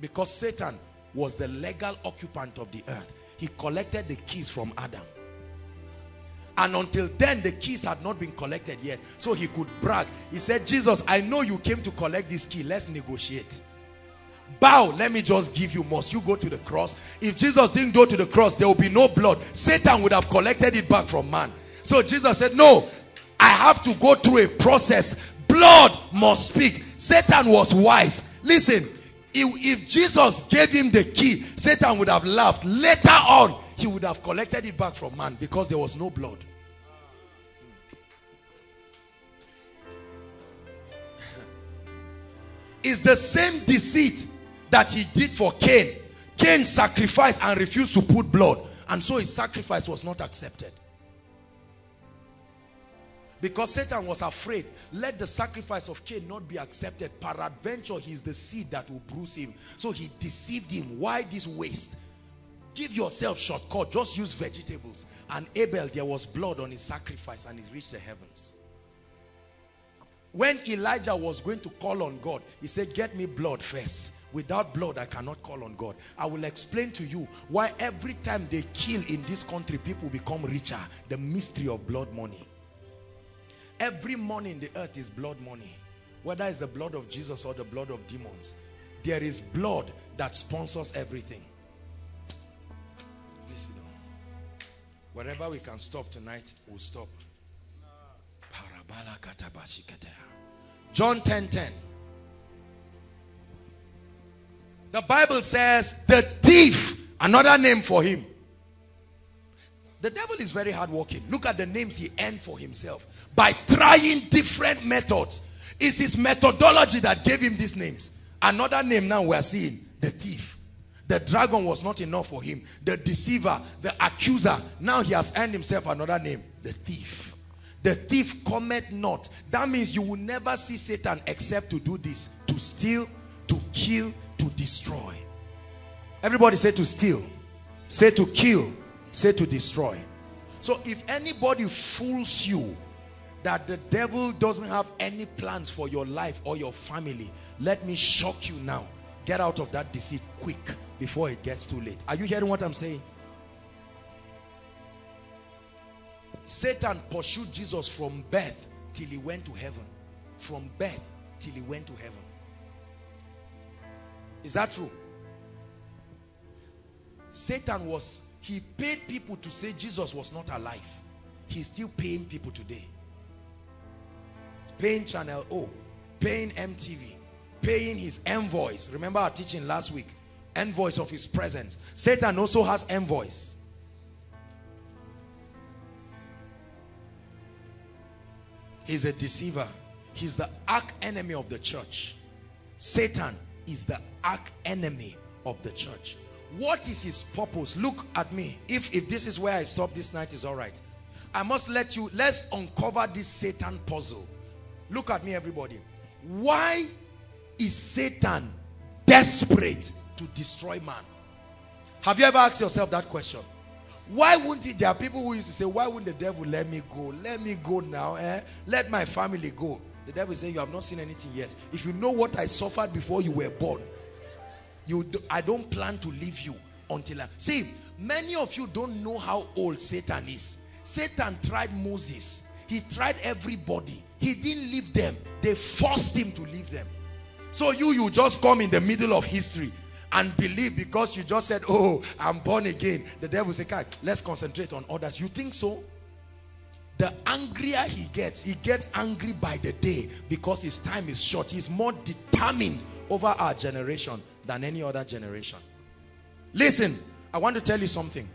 Because Satan was the legal occupant of the earth. He collected the keys from Adam. And until then, the keys had not been collected yet. So he could brag. He said, Jesus, I know you came to collect this key. Let's negotiate. Bow, let me just give you. Must you go to the cross? If Jesus didn't go to the cross, there will be no blood. Satan would have collected it back from man. So Jesus said, no, I have to go through a process. Blood must speak. Satan was wise. Listen, if, if Jesus gave him the key, Satan would have laughed. Later on, he would have collected it back from man because there was no blood. It's the same deceit that he did for Cain. Cain sacrificed and refused to put blood. And so his sacrifice was not accepted. Because Satan was afraid, let the sacrifice of Cain not be accepted. Peradventure, he is the seed that will bruise him. So he deceived him. Why this waste? Give yourself shortcut. Just use vegetables. And Abel, there was blood on his sacrifice and it reached the heavens. When Elijah was going to call on God, he said, get me blood first. Without blood, I cannot call on God. I will explain to you why every time they kill in this country, people become richer. The mystery of blood money. Every money in the earth is blood money. Whether it's the blood of Jesus or the blood of demons. There is blood that sponsors everything. Wherever we can stop tonight, we'll stop. John 10 10. The Bible says the thief, another name for him, the devil is very hardworking. Look at the names he earned for himself by trying different methods. It's his methodology that gave him these names. Another name now we're seeing, the thief. The dragon was not enough for him. The deceiver, the accuser. Now he has earned himself another name, the thief. The thief cometh not. That means you will never see Satan except to do this. To steal, to kill, to destroy. Everybody say to steal. Say to kill say to destroy so if anybody fools you that the devil doesn't have any plans for your life or your family let me shock you now get out of that deceit quick before it gets too late are you hearing what i'm saying satan pursued jesus from birth till he went to heaven from birth till he went to heaven is that true satan was he paid people to say Jesus was not alive. He's still paying people today. Paying Channel O, paying MTV, paying his envoys. Remember our teaching last week? Envoys of his presence. Satan also has envoys. He's a deceiver. He's the arch enemy of the church. Satan is the arch enemy of the church what is his purpose look at me if if this is where i stop this night is all right i must let you let's uncover this satan puzzle look at me everybody why is satan desperate to destroy man. Have you ever asked yourself that question? Why wouldn't it there are people who used to say why wouldn't the devil let me go? Let me go now eh? let my family go. The devil say you have not seen anything yet. If you know what i suffered before you were born you do, I don't plan to leave you until I see many of you don't know how old Satan is. Satan tried Moses. He tried everybody. He didn't leave them. They forced him to leave them. So you, you just come in the middle of history and believe because you just said, oh, I'm born again. The devil say, "Okay, let's concentrate on others. You think so? The angrier he gets, he gets angry by the day because his time is short. He's more determined over our generation than any other generation. Listen, I want to tell you something.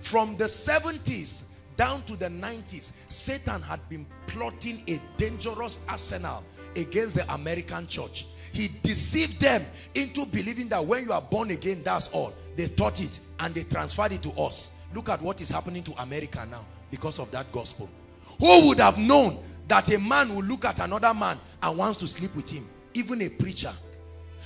From the 70s down to the 90s, Satan had been plotting a dangerous arsenal against the American church. He deceived them into believing that when you are born again, that's all. They taught it and they transferred it to us. Look at what is happening to America now because of that gospel. Who would have known that a man will look at another man and wants to sleep with him? Even a preacher.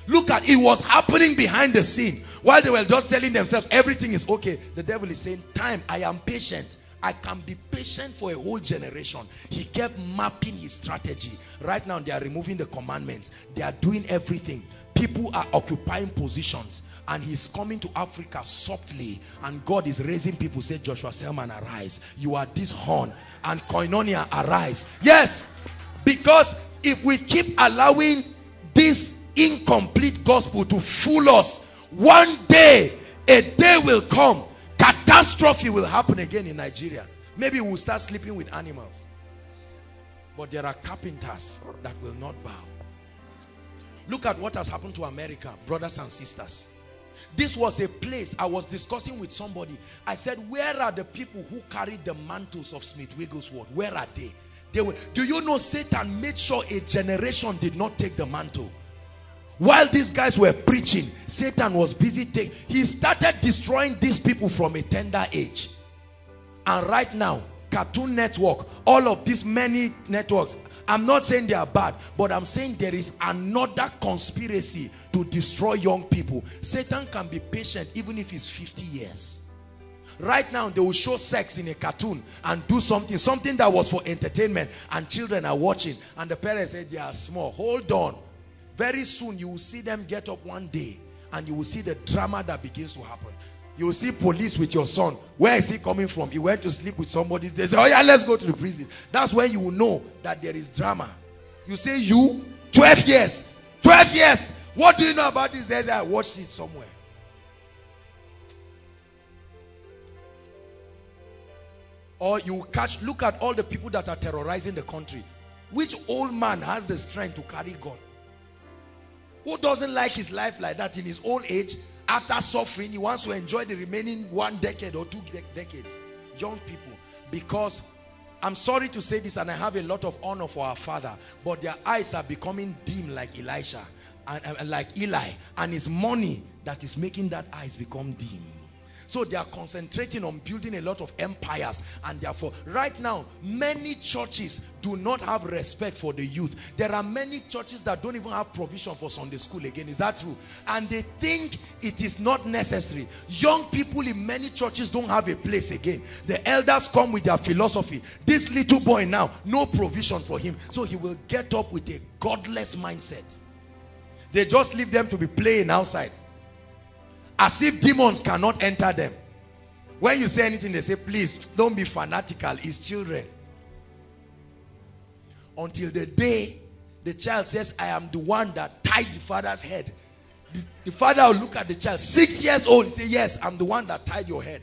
Look at it was happening behind the scene while they were just telling themselves everything is okay. The devil is saying, Time, I am patient. I can be patient for a whole generation. He kept mapping his strategy. Right now, they are removing the commandments. They are doing everything. People are occupying positions. And he's coming to Africa softly. And God is raising people. Say, Joshua Selman, arise. You are this horn. And Koinonia, arise. Yes. Because if we keep allowing this incomplete gospel to fool us, one day, a day will come catastrophe will happen again in Nigeria. Maybe we'll start sleeping with animals. But there are carpenters that will not bow. Look at what has happened to America, brothers and sisters. This was a place I was discussing with somebody. I said, where are the people who carried the mantles of Smith Wigglesworth? Where are they? They were, do you know Satan made sure a generation did not take the mantle? While these guys were preaching, Satan was busy. Take, he started destroying these people from a tender age. And right now, Cartoon Network, all of these many networks, I'm not saying they are bad, but I'm saying there is another conspiracy to destroy young people. Satan can be patient even if he's 50 years. Right now, they will show sex in a cartoon and do something, something that was for entertainment, and children are watching, and the parents say they are small. Hold on. Very soon you will see them get up one day and you will see the drama that begins to happen. You will see police with your son. Where is he coming from? He went to sleep with somebody. They say, oh yeah, let's go to the prison. That's when you will know that there is drama. You say, you? 12 years. 12 years. What do you know about this? I watched it somewhere. Or you catch, look at all the people that are terrorizing the country. Which old man has the strength to carry gun? Who doesn't like his life like that in his old age? After suffering, he wants to enjoy the remaining one decade or two de decades. Young people. Because I'm sorry to say this and I have a lot of honor for our father. But their eyes are becoming dim like Elisha. And, and like Eli. And it's money that is making that eyes become dim. So they are concentrating on building a lot of empires and therefore right now many churches do not have respect for the youth. There are many churches that don't even have provision for Sunday school again. Is that true? And they think it is not necessary. Young people in many churches don't have a place again. The elders come with their philosophy. This little boy now, no provision for him. So he will get up with a godless mindset. They just leave them to be playing outside as if demons cannot enter them. When you say anything they say please don't be fanatical. It's children. Until the day the child says i am the one that tied the father's head. The, the father will look at the child six years old say yes i'm the one that tied your head.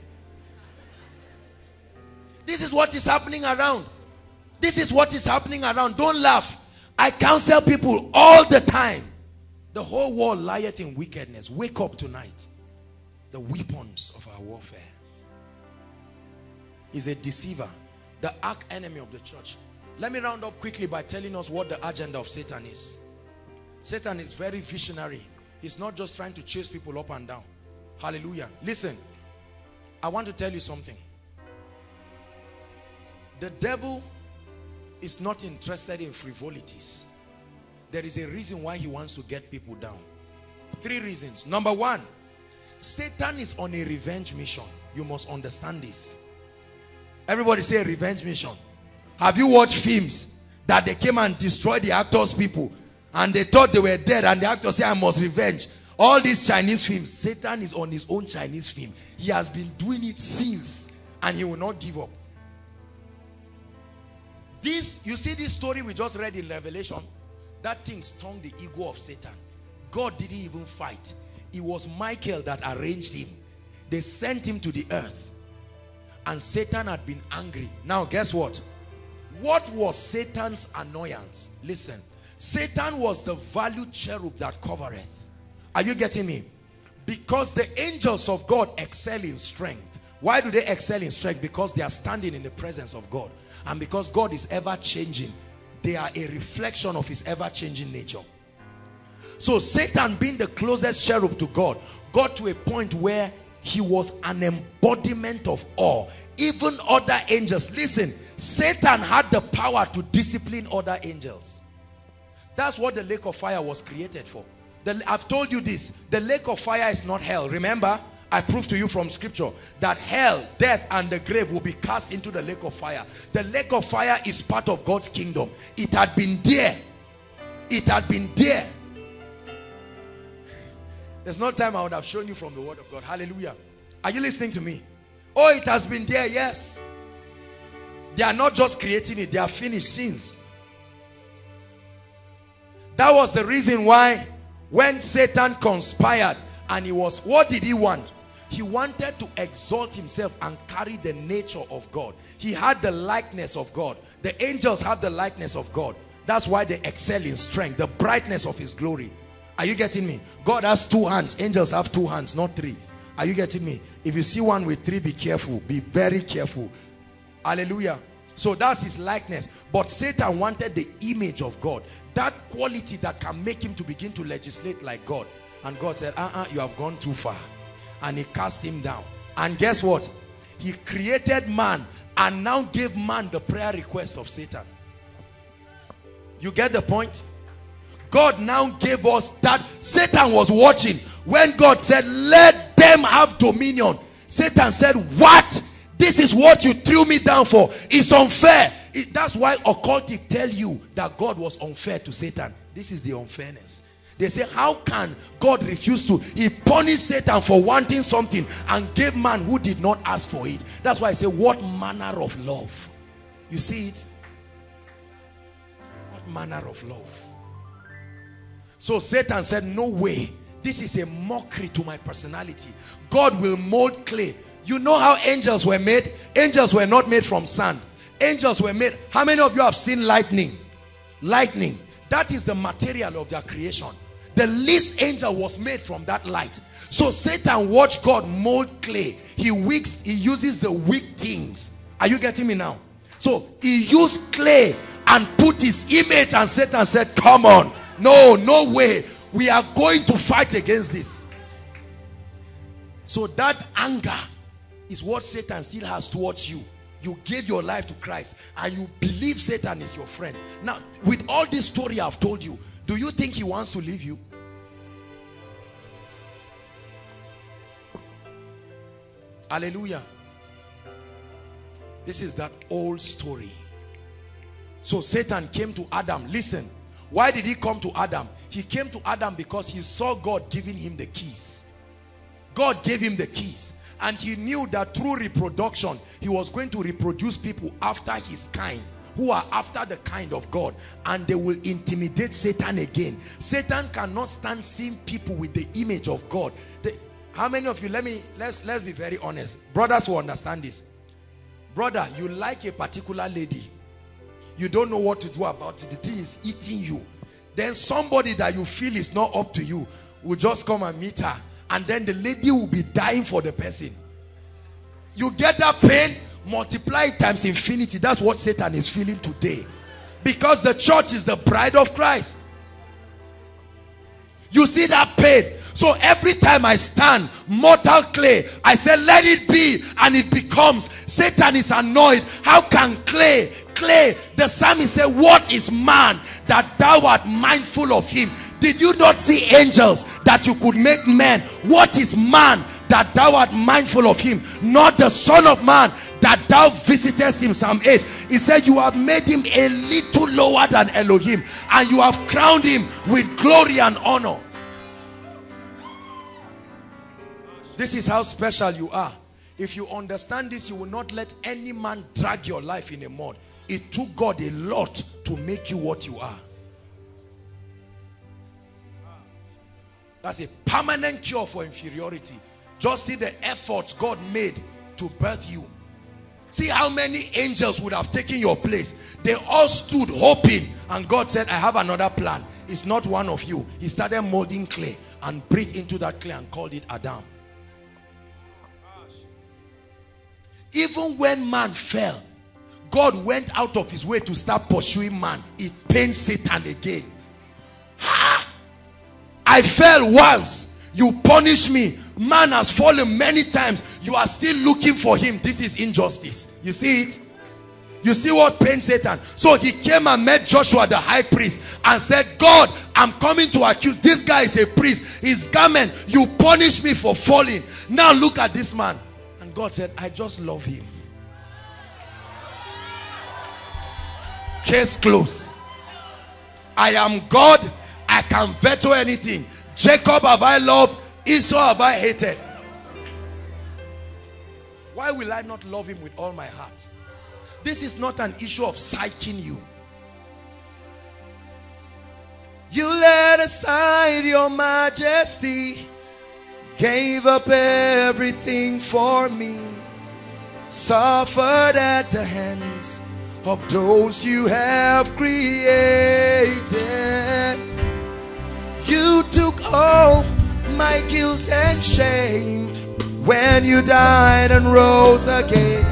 This is what is happening around. This is what is happening around. Don't laugh. I counsel people all the time. The whole world lieth in wickedness. Wake up tonight the weapons of our warfare. Is a deceiver, the arch enemy of the church. Let me round up quickly by telling us what the agenda of Satan is. Satan is very visionary. He's not just trying to chase people up and down. Hallelujah. Listen, I want to tell you something. The devil is not interested in frivolities. There is a reason why he wants to get people down. Three reasons. Number one, Satan is on a revenge mission. You must understand this. Everybody say revenge mission. Have you watched films that they came and destroyed the actors people and they thought they were dead and the actor say I must revenge. All these Chinese films, Satan is on his own Chinese film. He has been doing it since and he will not give up. This, you see this story we just read in Revelation. That thing stung the ego of Satan. God didn't even fight. It was Michael that arranged him. They sent him to the earth. And Satan had been angry. Now guess what? What was Satan's annoyance? Listen. Satan was the valued cherub that covereth. Are you getting me? Because the angels of God excel in strength. Why do they excel in strength? Because they are standing in the presence of God. And because God is ever changing, they are a reflection of his ever changing nature. So Satan being the closest cherub to God, got to a point where he was an embodiment of awe. Even other angels, listen, Satan had the power to discipline other angels. That's what the lake of fire was created for. The, I've told you this, the lake of fire is not hell. Remember, I proved to you from scripture that hell, death and the grave will be cast into the lake of fire. The lake of fire is part of God's kingdom. It had been there. It had been there. There's no time I would have shown you from the word of God. Hallelujah. Are you listening to me? Oh, it has been there. Yes. They are not just creating it. They are finished sins. That was the reason why when Satan conspired and he was, what did he want? He wanted to exalt himself and carry the nature of God. He had the likeness of God. The angels have the likeness of God. That's why they excel in strength, the brightness of his glory. Are you getting me? God has two hands. Angels have two hands, not three. Are you getting me? If you see one with three, be careful. Be very careful. Hallelujah. So that's his likeness. But Satan wanted the image of God. That quality that can make him to begin to legislate like God. And God said, uh-uh, you have gone too far. And he cast him down. And guess what? He created man and now gave man the prayer request of Satan. You get the point? God now gave us that. Satan was watching. When God said, let them have dominion. Satan said, what? This is what you threw me down for. It's unfair. It, that's why occultic tell you that God was unfair to Satan. This is the unfairness. They say, how can God refuse to? He punished Satan for wanting something and gave man who did not ask for it. That's why I say, what manner of love? You see it? What manner of love? So Satan said, no way. This is a mockery to my personality. God will mold clay. You know how angels were made? Angels were not made from sand. Angels were made. How many of you have seen lightning? Lightning. That is the material of their creation. The least angel was made from that light. So Satan watched God mold clay. He weaks, he uses the weak things. Are you getting me now? So he used clay and put his image and Satan said, come on. No, no way. We are going to fight against this. So that anger is what Satan still has towards you. You gave your life to Christ and you believe Satan is your friend. Now, with all this story I've told you, do you think he wants to leave you? Hallelujah. This is that old story. So Satan came to Adam. Listen, why did he come to Adam? He came to Adam because he saw God giving him the keys. God gave him the keys. And he knew that through reproduction, he was going to reproduce people after his kind who are after the kind of God and they will intimidate Satan again. Satan cannot stand seeing people with the image of God. How many of you, let me, let's, let's be very honest. Brothers will understand this. Brother, you like a particular lady. You don't know what to do about it. The thing is eating you. Then somebody that you feel is not up to you will just come and meet her. And then the lady will be dying for the person. You get that pain, multiply it times infinity. That's what Satan is feeling today. Because the church is the bride of Christ. You see that pain. So every time I stand, mortal clay, I say, let it be. And it becomes. Satan is annoyed. How can clay, clay, the psalmist said, what is man that thou art mindful of him? Did you not see angels that you could make men? What is man that thou art mindful of him? Not the son of man that thou visitest him. Psalm 8. He said, you have made him a little lower than Elohim. And you have crowned him with glory and honor. This is how special you are. If you understand this, you will not let any man drag your life in a mud. It took God a lot to make you what you are. That's a permanent cure for inferiority. Just see the efforts God made to birth you. See how many angels would have taken your place. They all stood hoping and God said, I have another plan. It's not one of you. He started molding clay and breathed into that clay and called it Adam. Even when man fell, God went out of his way to start pursuing man. It pains Satan again. Ha! I fell once. You punish me. Man has fallen many times. You are still looking for him. This is injustice. You see it? You see what pains Satan? So he came and met Joshua the high priest and said, God, I'm coming to accuse. This guy is a priest. His garment, you punish me for falling. Now look at this man. And God said, I just love him. Case closed. I am God. I can veto anything. Jacob have I loved. Esau have I hated. Why will I not love him with all my heart? This is not an issue of psyching you. You let aside your majesty, gave up everything for me, suffered at the hands of those you have created. You took all my guilt and shame when you died and rose again.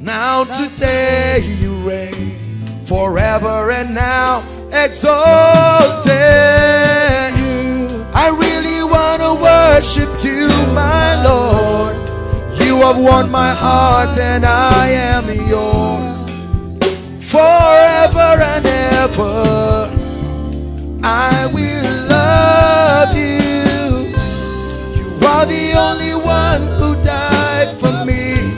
Now today you reign forever and now exalted. I really want worship you, my Lord. You have won my heart and I am yours forever and ever. I will love you. You are the only one who died for me.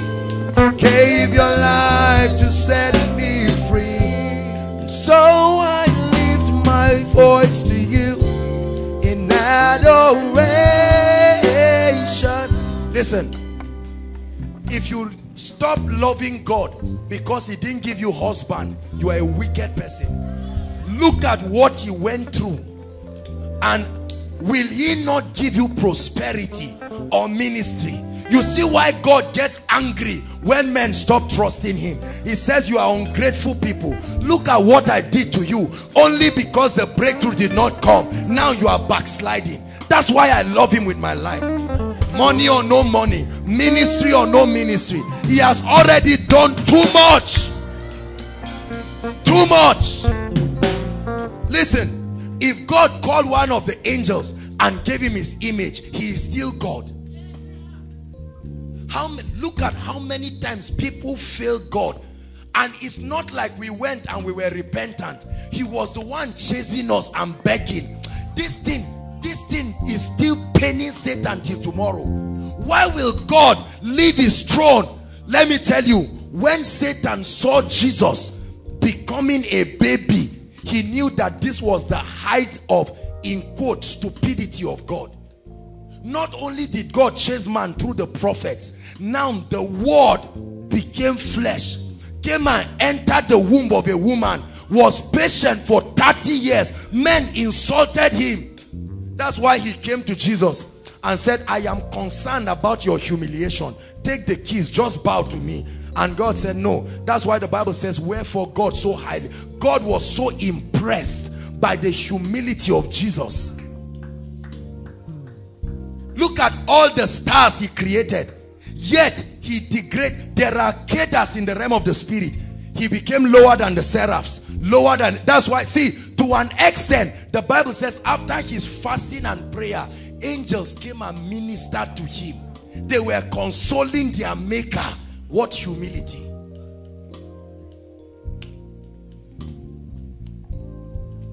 Gave your life to set me free. So I lift my voice to you in adoration. Listen, if you stop loving God because he didn't give you husband, you are a wicked person. Look at what he went through. And will he not give you prosperity or ministry? You see why God gets angry when men stop trusting him. He says you are ungrateful people. Look at what I did to you. Only because the breakthrough did not come. Now you are backsliding. That's why I love him with my life. Money or no money. Ministry or no ministry. He has already done too much. Too much. Listen. If God called one of the angels and gave him his image, he is still God. How look at how many times people fail God. And it's not like we went and we were repentant. He was the one chasing us and begging. This thing, this thing is still paining Satan till tomorrow. Why will God leave his throne? Let me tell you, when Satan saw Jesus becoming a baby, he knew that this was the height of, in quote, stupidity of God. Not only did God chase man through the prophets, now the word became flesh, came and entered the womb of a woman, was patient for 30 years. Men insulted him. That's why he came to Jesus and said, I am concerned about your humiliation. Take the keys, just bow to me. And God said, no. That's why the Bible says, wherefore God so highly. God was so impressed by the humility of Jesus. Look at all the stars he created. Yet he degraded. There are kedas in the realm of the spirit. He became lower than the seraphs. Lower than. That's why, see, to an extent, the Bible says after his fasting and prayer, angels came and ministered to him. They were consoling their maker. What humility.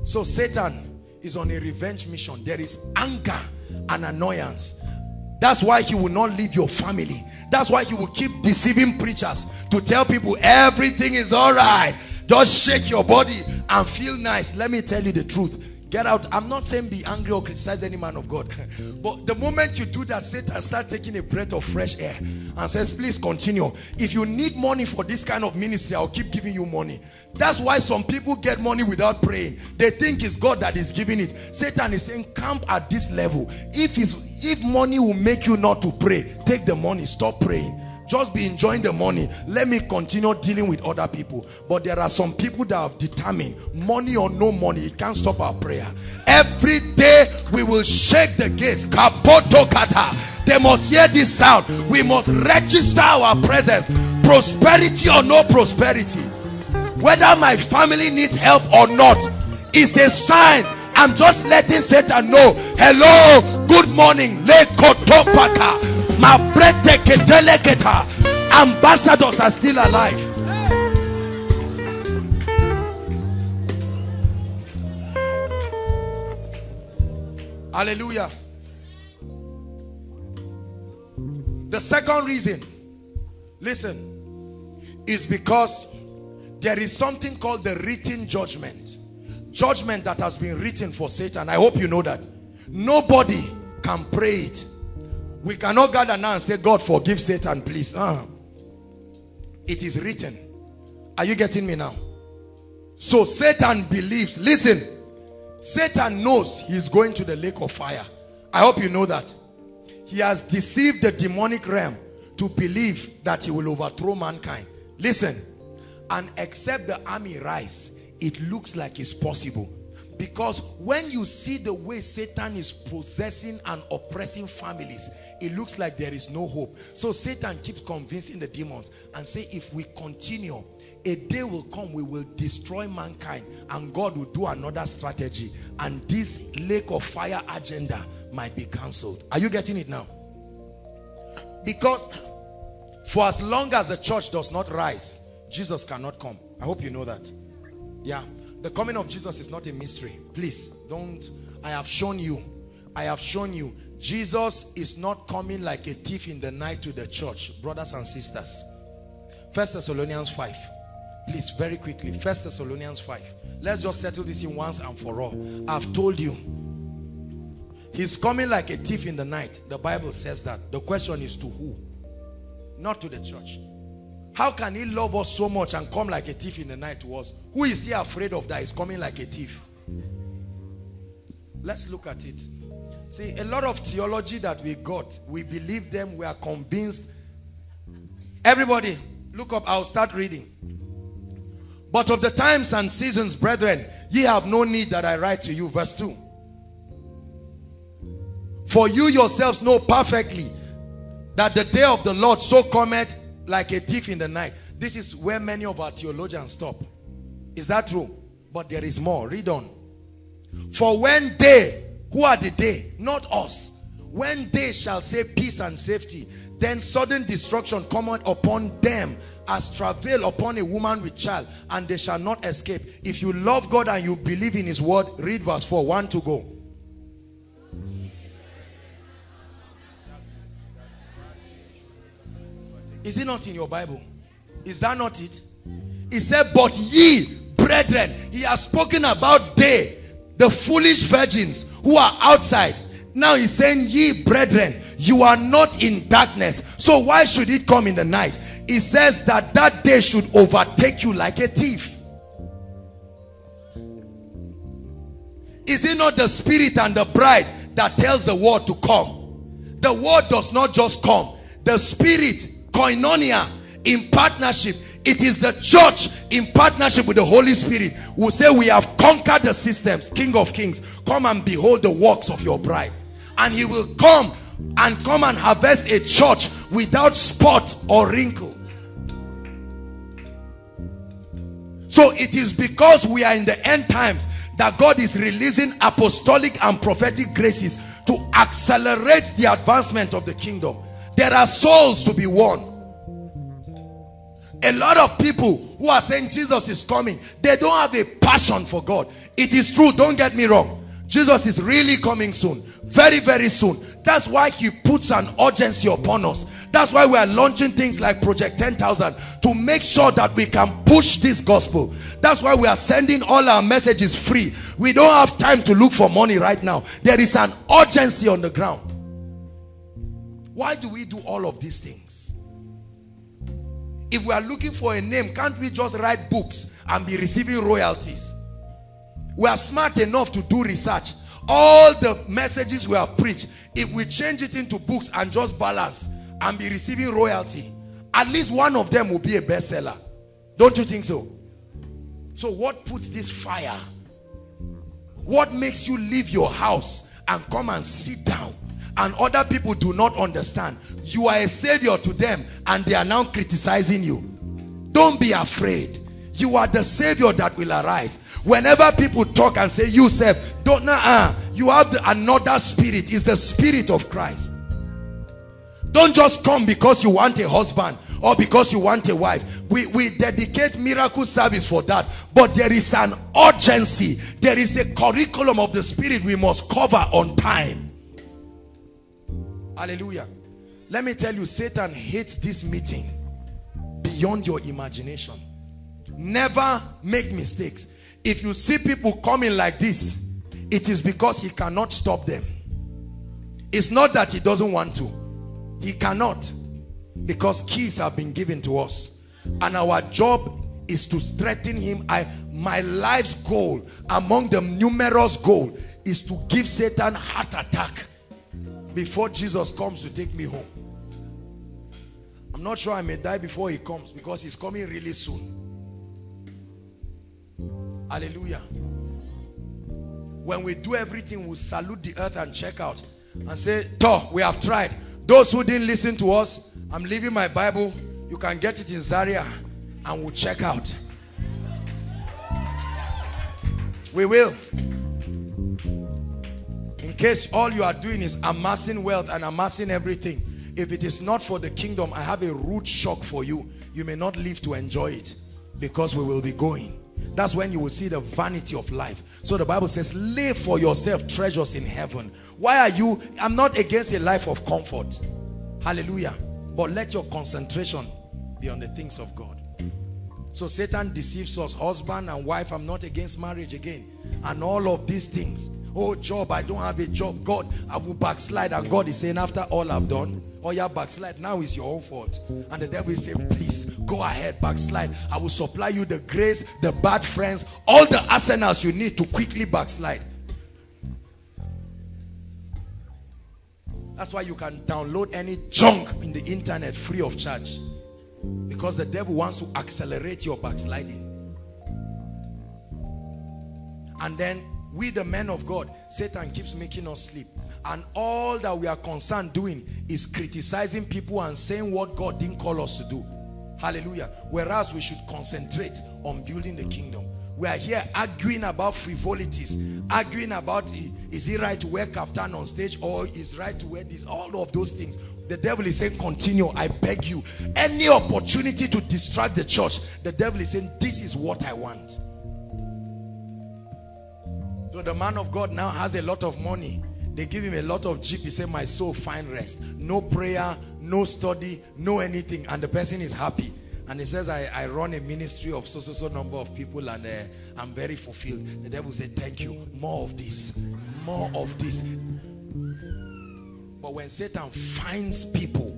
So Satan is on a revenge mission. There is anger and annoyance. That's why he will not leave your family. That's why he will keep deceiving preachers to tell people everything is all right. Just shake your body and feel nice. Let me tell you the truth. Get out. I'm not saying be angry or criticize any man of God. but the moment you do that, Satan start taking a breath of fresh air and says, please continue. If you need money for this kind of ministry, I'll keep giving you money. That's why some people get money without praying. They think it's God that is giving it. Satan is saying, camp at this level. If, if money will make you not to pray, take the money, stop praying just be enjoying the money. Let me continue dealing with other people. But there are some people that have determined money or no money it can't stop our prayer. Every day we will shake the gates. They must hear this sound. We must register our presence. Prosperity or no prosperity whether my family needs help or not is a sign. I'm just letting satan know hello good morning Ambassadors are still alive. Hallelujah. The second reason, listen, is because there is something called the written judgment. Judgment that has been written for Satan. I hope you know that. Nobody can pray it we cannot gather now and say, God forgive Satan, please. Uh, it is written. Are you getting me now? So Satan believes. Listen, Satan knows he's going to the lake of fire. I hope you know that. He has deceived the demonic realm to believe that he will overthrow mankind. Listen, and except the army rise, it looks like it's possible. Because when you see the way Satan is possessing and oppressing families, it looks like there is no hope. So Satan keeps convincing the demons and say, if we continue, a day will come we will destroy mankind and God will do another strategy and this lake of fire agenda might be cancelled. Are you getting it now? Because for as long as the church does not rise, Jesus cannot come. I hope you know that. Yeah. The coming of Jesus is not a mystery. Please, don't. I have shown you. I have shown you. Jesus is not coming like a thief in the night to the church. Brothers and sisters. First Thessalonians 5. Please, very quickly. First Thessalonians 5. Let's just settle this in once and for all. I've told you. He's coming like a thief in the night. The Bible says that. The question is to who? Not to the church. How can he love us so much and come like a thief in the night to us? Who is he afraid of that is coming like a thief? Let's look at it. See, a lot of theology that we got, we believe them, we are convinced. Everybody, look up, I'll start reading. But of the times and seasons, brethren, ye have no need that I write to you. Verse 2. For you yourselves know perfectly that the day of the Lord so cometh like a thief in the night. This is where many of our theologians stop. Is that true? But there is more. Read on. For when they, who are the they? Not us. When they shall say peace and safety, then sudden destruction cometh upon them as travail upon a woman with child, and they shall not escape. If you love God and you believe in his word, read verse 4. One to go. Is it not in your Bible? Is that not it? He said, but ye, brethren, he has spoken about they, the foolish virgins who are outside. Now he's saying, ye brethren, you are not in darkness. So why should it come in the night? He says that that day should overtake you like a thief. Is it not the spirit and the bride that tells the word to come? The word does not just come. The spirit koinonia in partnership. It is the church in partnership with the Holy Spirit who say we have conquered the systems King of Kings. Come and behold the works of your bride. And he will come and come and harvest a church without spot or wrinkle. So it is because we are in the end times that God is releasing apostolic and prophetic graces to accelerate the advancement of the kingdom there are souls to be won. A lot of people who are saying Jesus is coming, they don't have a passion for God. It is true, don't get me wrong. Jesus is really coming soon. Very, very soon. That's why he puts an urgency upon us. That's why we are launching things like Project 10,000 to make sure that we can push this gospel. That's why we are sending all our messages free. We don't have time to look for money right now. There is an urgency on the ground. Why do we do all of these things? If we are looking for a name, can't we just write books and be receiving royalties? We are smart enough to do research. All the messages we have preached, if we change it into books and just balance and be receiving royalty, at least one of them will be a bestseller. Don't you think so? So what puts this fire? What makes you leave your house and come and sit down and other people do not understand? You are a savior to them and they are now criticizing you. Don't be afraid. You are the savior that will arise. Whenever people talk and say, you self, don't know, uh, you have the, another spirit. It's the spirit of Christ. Don't just come because you want a husband or because you want a wife. We, we dedicate miracle service for that. But there is an urgency. There is a curriculum of the spirit we must cover on time. Hallelujah. Let me tell you, Satan hates this meeting beyond your imagination. Never make mistakes. If you see people coming like this, it is because he cannot stop them. It's not that he doesn't want to. He cannot. Because keys have been given to us. And our job is to strengthen him. I, my life's goal, among the numerous goal, is to give Satan heart attack before Jesus comes to take me home. I'm not sure I may die before he comes because he's coming really soon. Hallelujah. When we do everything, we salute the earth and check out and say, Toh, we have tried. Those who didn't listen to us, I'm leaving my Bible. You can get it in Zaria and we'll check out. We will. Case all you are doing is amassing wealth and amassing everything. If it is not for the kingdom, I have a rude shock for you. You may not live to enjoy it because we will be going. That's when you will see the vanity of life. So the Bible says, lay for yourself treasures in heaven. Why are you, I'm not against a life of comfort. Hallelujah. But let your concentration be on the things of God. So Satan deceives us, husband and wife. I'm not against marriage again. And all of these things. Oh, job, I don't have a job. God, I will backslide. And God is saying, after all I've done, oh yeah, backslide. Now is your own fault. And the devil is saying, please, go ahead, backslide. I will supply you the grace, the bad friends, all the arsenals you need to quickly backslide. That's why you can download any junk in the internet free of charge. Because the devil wants to accelerate your backsliding. And then we the men of God, Satan keeps making us sleep. And all that we are concerned doing is criticizing people and saying what God didn't call us to do. Hallelujah. Whereas we should concentrate on building the kingdom. We are here arguing about frivolities, arguing about is he right to wear kaftan on stage or is right to wear this, all of those things. The devil is saying, continue, I beg you. Any opportunity to distract the church, the devil is saying, this is what I want. So the man of God now has a lot of money. They give him a lot of jeep. He said, my soul find rest. No prayer, no study, no anything. And the person is happy. And he says, I, I run a ministry of so, so, so number of people and uh, I'm very fulfilled. The devil said, thank you. More of this. More of this. But when Satan finds people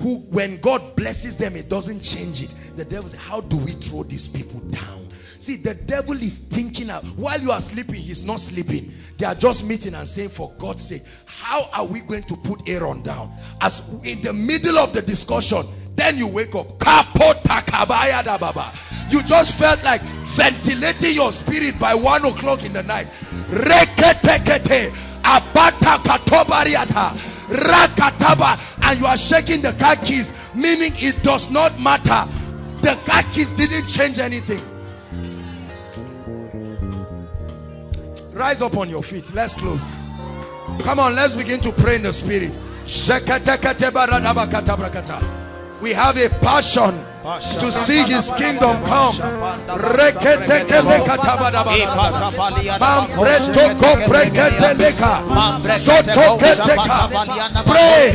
who, when God blesses them, it doesn't change it. The devil says, how do we throw these people down? See, the devil is thinking out. While you are sleeping, he's not sleeping. They are just meeting and saying, for God's sake, how are we going to put Aaron down? As in the middle of the discussion, then you wake up. You just felt like ventilating your spirit by one o'clock in the night. Rakataba and you are shaking the car keys, meaning it does not matter. The car keys didn't change anything. Rise up on your feet. Let's close. Come on, let's begin to pray in the spirit. We have a passion to see his kingdom come. Pray.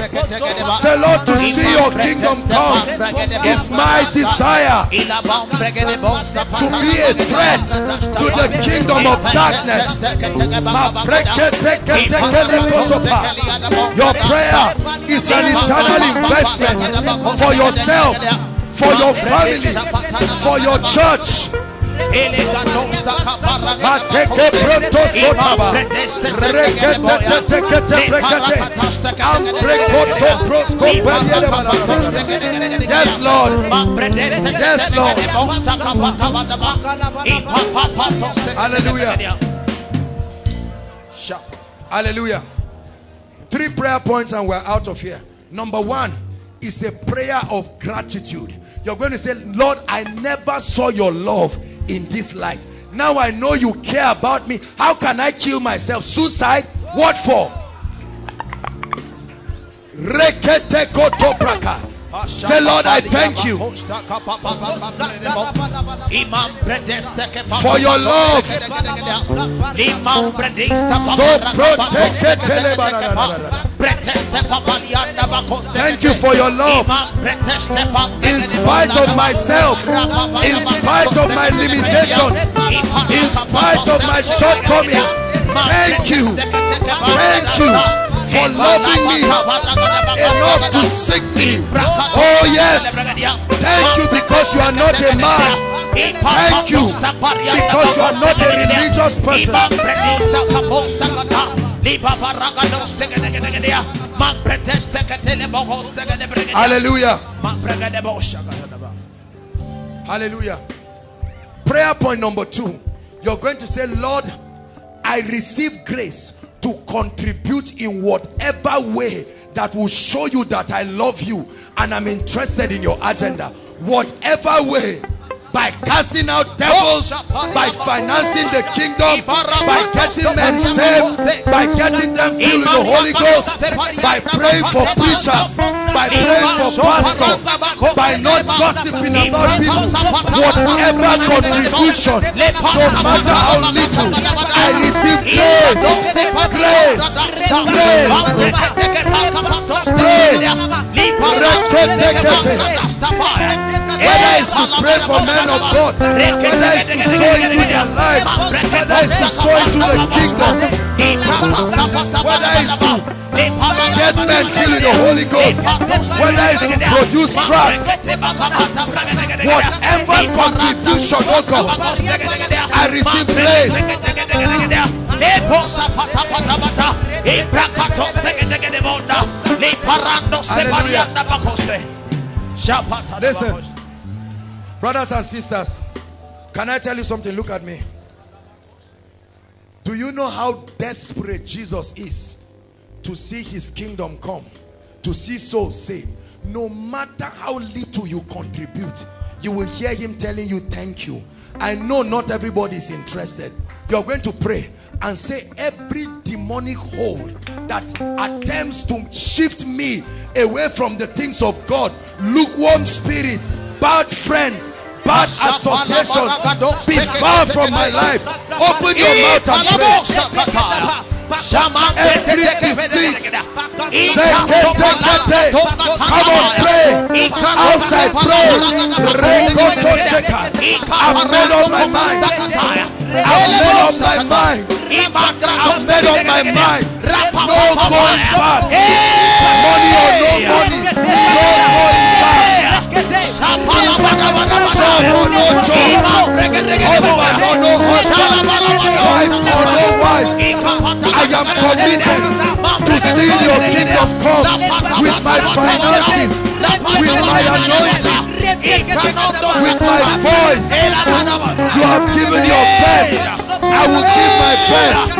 Say, Lord, to see your kingdom come is my desire to be a threat to the kingdom of darkness. Your prayer is an eternal investment for yourself, for your family, for your church. Mateke proto sotaba. Rekete tekete brekete. Ambrekoto prosko beliere balata. Yes, Lord. Yes, Lord. Hallelujah. Hallelujah. Three prayer points and we're out of here. Number one is a prayer of gratitude. You're going to say, Lord, I never saw your love in this light. Now I know you care about me. How can I kill myself? Suicide? What for? Rekete kotopraka. Say, Lord, I thank you for your love. So. Thank you for your love. In spite of myself, in spite of my limitations, in spite of my shortcomings, thank you. Thank you for loving me enough to seek me. Oh, yes. Thank you because you are not a man. Thank you because you are not a religious person. Hallelujah. Hallelujah. Prayer point number two. You're going to say, Lord, I receive grace to contribute in whatever way that will show you that I love you and I'm interested in your agenda. Whatever way by casting out devils, by financing the kingdom, by getting men saved, by getting them filled with the Holy Ghost, by praying for preachers, by praying for pastors, by not gossiping about people, whatever contribution, no matter how little, I receive grace, grace, grace, grace. Whether it's to pray for of God, whether it's to sow into their lives, whether it's to sow into the kingdom, whether it's to get men filled with the Holy Ghost, whether it's to produce trust, whatever contribution, oh God, I receive grace. Hallelujah. Listen. Brothers and sisters, can I tell you something? Look at me. Do you know how desperate Jesus is to see his kingdom come? To see souls saved? No matter how little you contribute, you will hear him telling you thank you. I know not everybody is interested. You're going to pray and say every demonic hold that attempts to shift me away from the things of God, lukewarm spirit, bad friends, bad associations be far from my life. Open your mouth and pray. Every deceit, come on, pray. Outside, pray. I've made up my mind. I've made up my mind. I've made up my mind. No going back. Money or no money. No going back. I am committed to see your kingdom come with my finances, with my anointing, with my voice. You have given your best. I will give my best.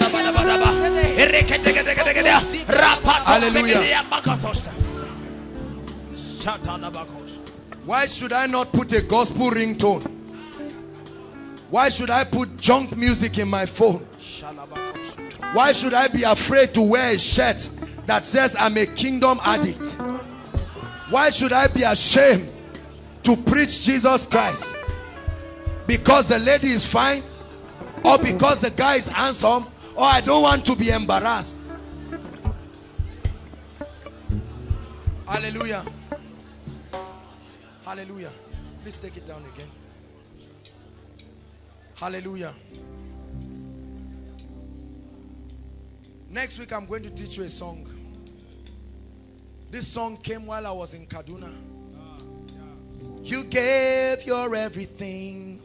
Hallelujah. Why should I not put a gospel ringtone? Why should I put junk music in my phone? Why should I be afraid to wear a shirt that says I'm a kingdom addict? Why should I be ashamed to preach Jesus Christ? Because the lady is fine or because the guy is handsome or I don't want to be embarrassed. Hallelujah. Hallelujah. Please take it down again. Hallelujah. Next week, I'm going to teach you a song. This song came while I was in Kaduna. You gave your everything.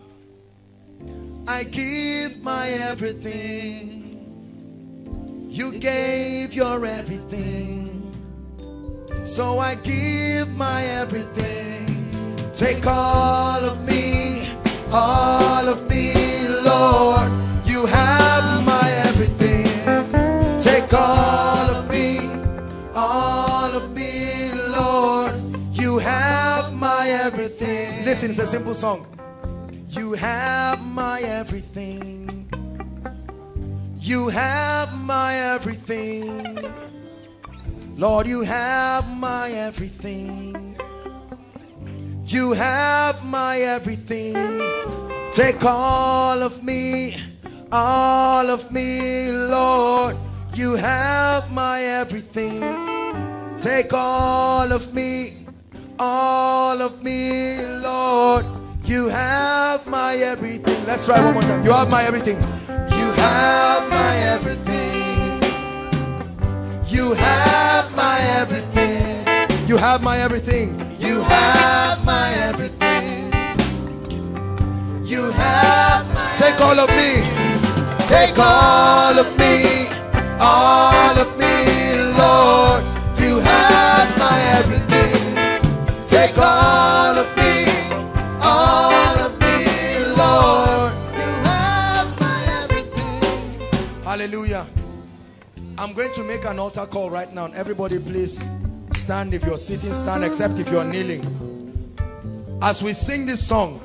I give my everything. You gave your everything. So I give my everything. Take all of me, all of me, Lord. You have my everything. Take all of me, all of me, Lord. You have my everything. Listen, it's a simple song. You have my everything. You have my everything. Lord, you have my everything. You have my everything. Take all of me, all of me, Lord. You have my everything. Take all of me, all of me, Lord. You have my everything. Let's try one more time. You have my everything. You have my everything. You have my everything. You have my everything. You have my everything. You have my Take all of me. Take all of me. All of me, Lord. You have my everything. Take all I'm going to make an altar call right now. Everybody, please stand if you're sitting, stand except if you're kneeling. As we sing this song,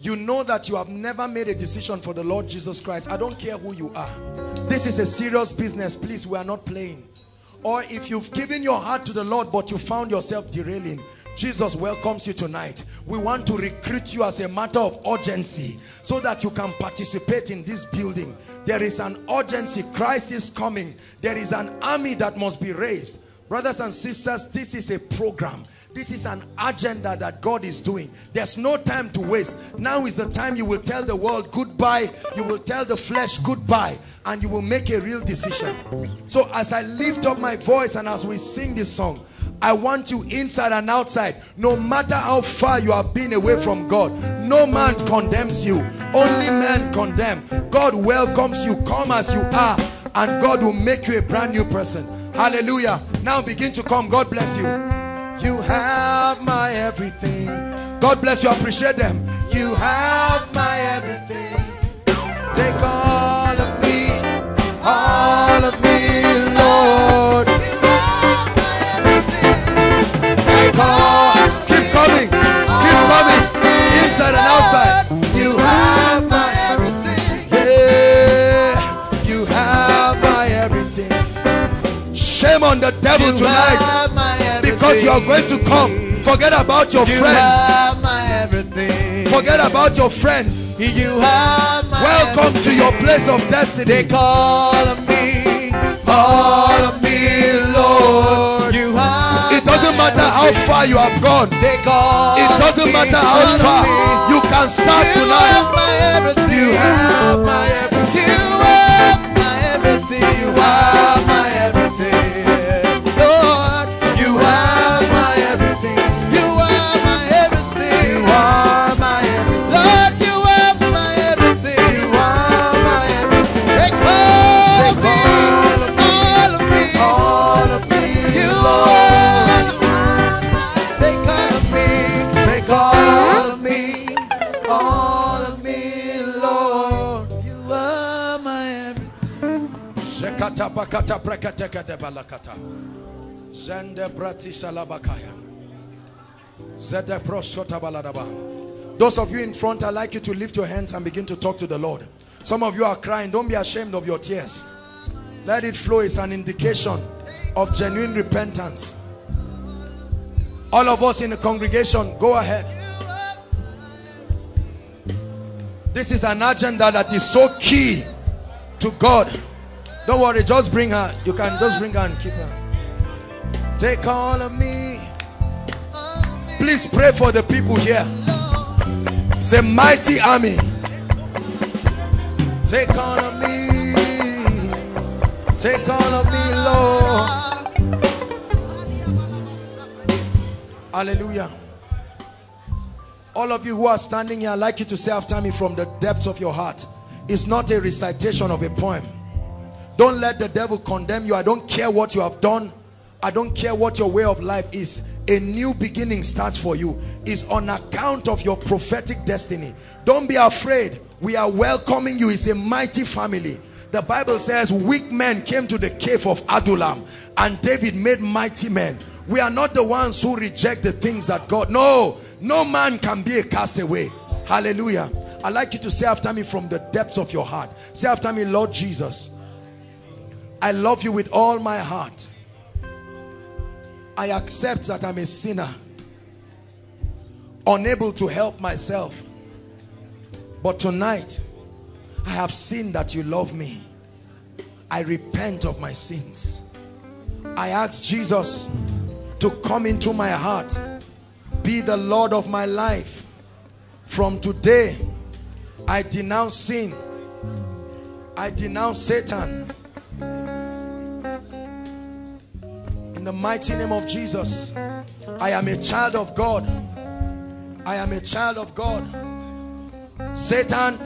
you know that you have never made a decision for the Lord Jesus Christ. I don't care who you are. This is a serious business. Please, we are not playing. Or if you've given your heart to the Lord, but you found yourself derailing, Jesus welcomes you tonight. We want to recruit you as a matter of urgency so that you can participate in this building. There is an urgency. Christ is coming. There is an army that must be raised. Brothers and sisters, this is a program. This is an agenda that God is doing. There's no time to waste. Now is the time you will tell the world goodbye. You will tell the flesh goodbye. And you will make a real decision. So as I lift up my voice and as we sing this song, I want you inside and outside. No matter how far you have been away from God, no man condemns you. Only man condemn. God welcomes you. Come as you are. And God will make you a brand new person. Hallelujah. Now begin to come. God bless you. You have my everything. God bless you. Appreciate them. You have my everything. Take all of me, all of me, Inside and outside. You have my everything. Yeah. You have my everything. Shame on the devil tonight because you are going to come. Forget about your friends. Forget about your friends. You have my Welcome to your place of destiny. Take all of me, All of me, matter how far you have gone. It doesn't matter how far. You can start You have tonight. my everything. You have my everything. You have my everything. You have Rakata bakata de balakata. Zende brati salabakaya. Zede baladaba. Those of you in front, I'd like you to lift your hands and begin to talk to the Lord. Some of you are crying. Don't be ashamed of your tears. Let it flow. It's an indication of genuine repentance. All of us in the congregation, go ahead. This is an agenda that is so key to God. Don't worry, just bring her. You can just bring her and keep her. Take all of me. Please pray for the people here. It's a mighty army. Take all of me. Take all of me, Lord. Hallelujah. All of you who are standing here, I'd like you to say after me from the depths of your heart. It's not a recitation of a poem. Don't let the devil condemn you. I don't care what you have done. I don't care what your way of life is. A new beginning starts for you. Is on account of your prophetic destiny. Don't be afraid. We are welcoming you. It's a mighty family. The Bible says weak men came to the cave of Adullam and David made mighty men. We are not the ones who reject the things that God... No, no man can be a castaway. Hallelujah. I'd like you to say after me from the depths of your heart. Say after me, Lord Jesus, I love you with all my heart. I accept that I'm a sinner, unable to help myself. But tonight, I have seen that you love me. I repent of my sins. I ask Jesus to come into my heart, be the Lord of my life. From today, I denounce sin. I denounce Satan. In the mighty name of Jesus, I am a child of God. I am a child of God. Satan,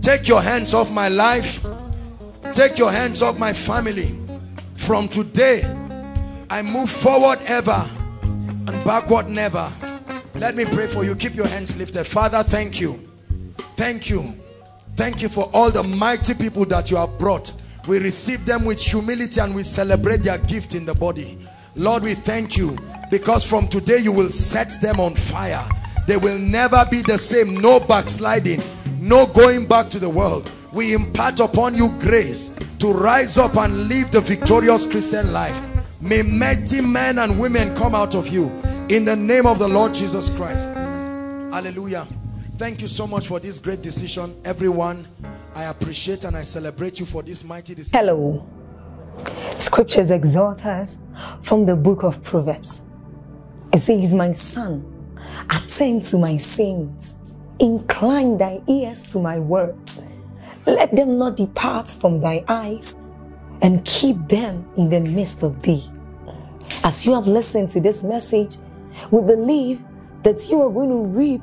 take your hands off my life. Take your hands off my family. From today, I move forward ever and backward never. Let me pray for you. Keep your hands lifted. Father, thank you. Thank you. Thank you for all the mighty people that you have brought. We receive them with humility and we celebrate their gift in the body. Lord, we thank you because from today you will set them on fire. They will never be the same. No backsliding. No going back to the world. We impart upon you grace to rise up and live the victorious Christian life. May mighty men and women come out of you in the name of the Lord Jesus Christ. Hallelujah. Thank you so much for this great decision. Everyone, I appreciate and I celebrate you for this mighty decision. Hello. Scriptures exhort us from the book of Proverbs. It says, My son, attend to my sayings, incline thy ears to my words. Let them not depart from thy eyes, and keep them in the midst of thee. As you have listened to this message, we believe that you are going to reap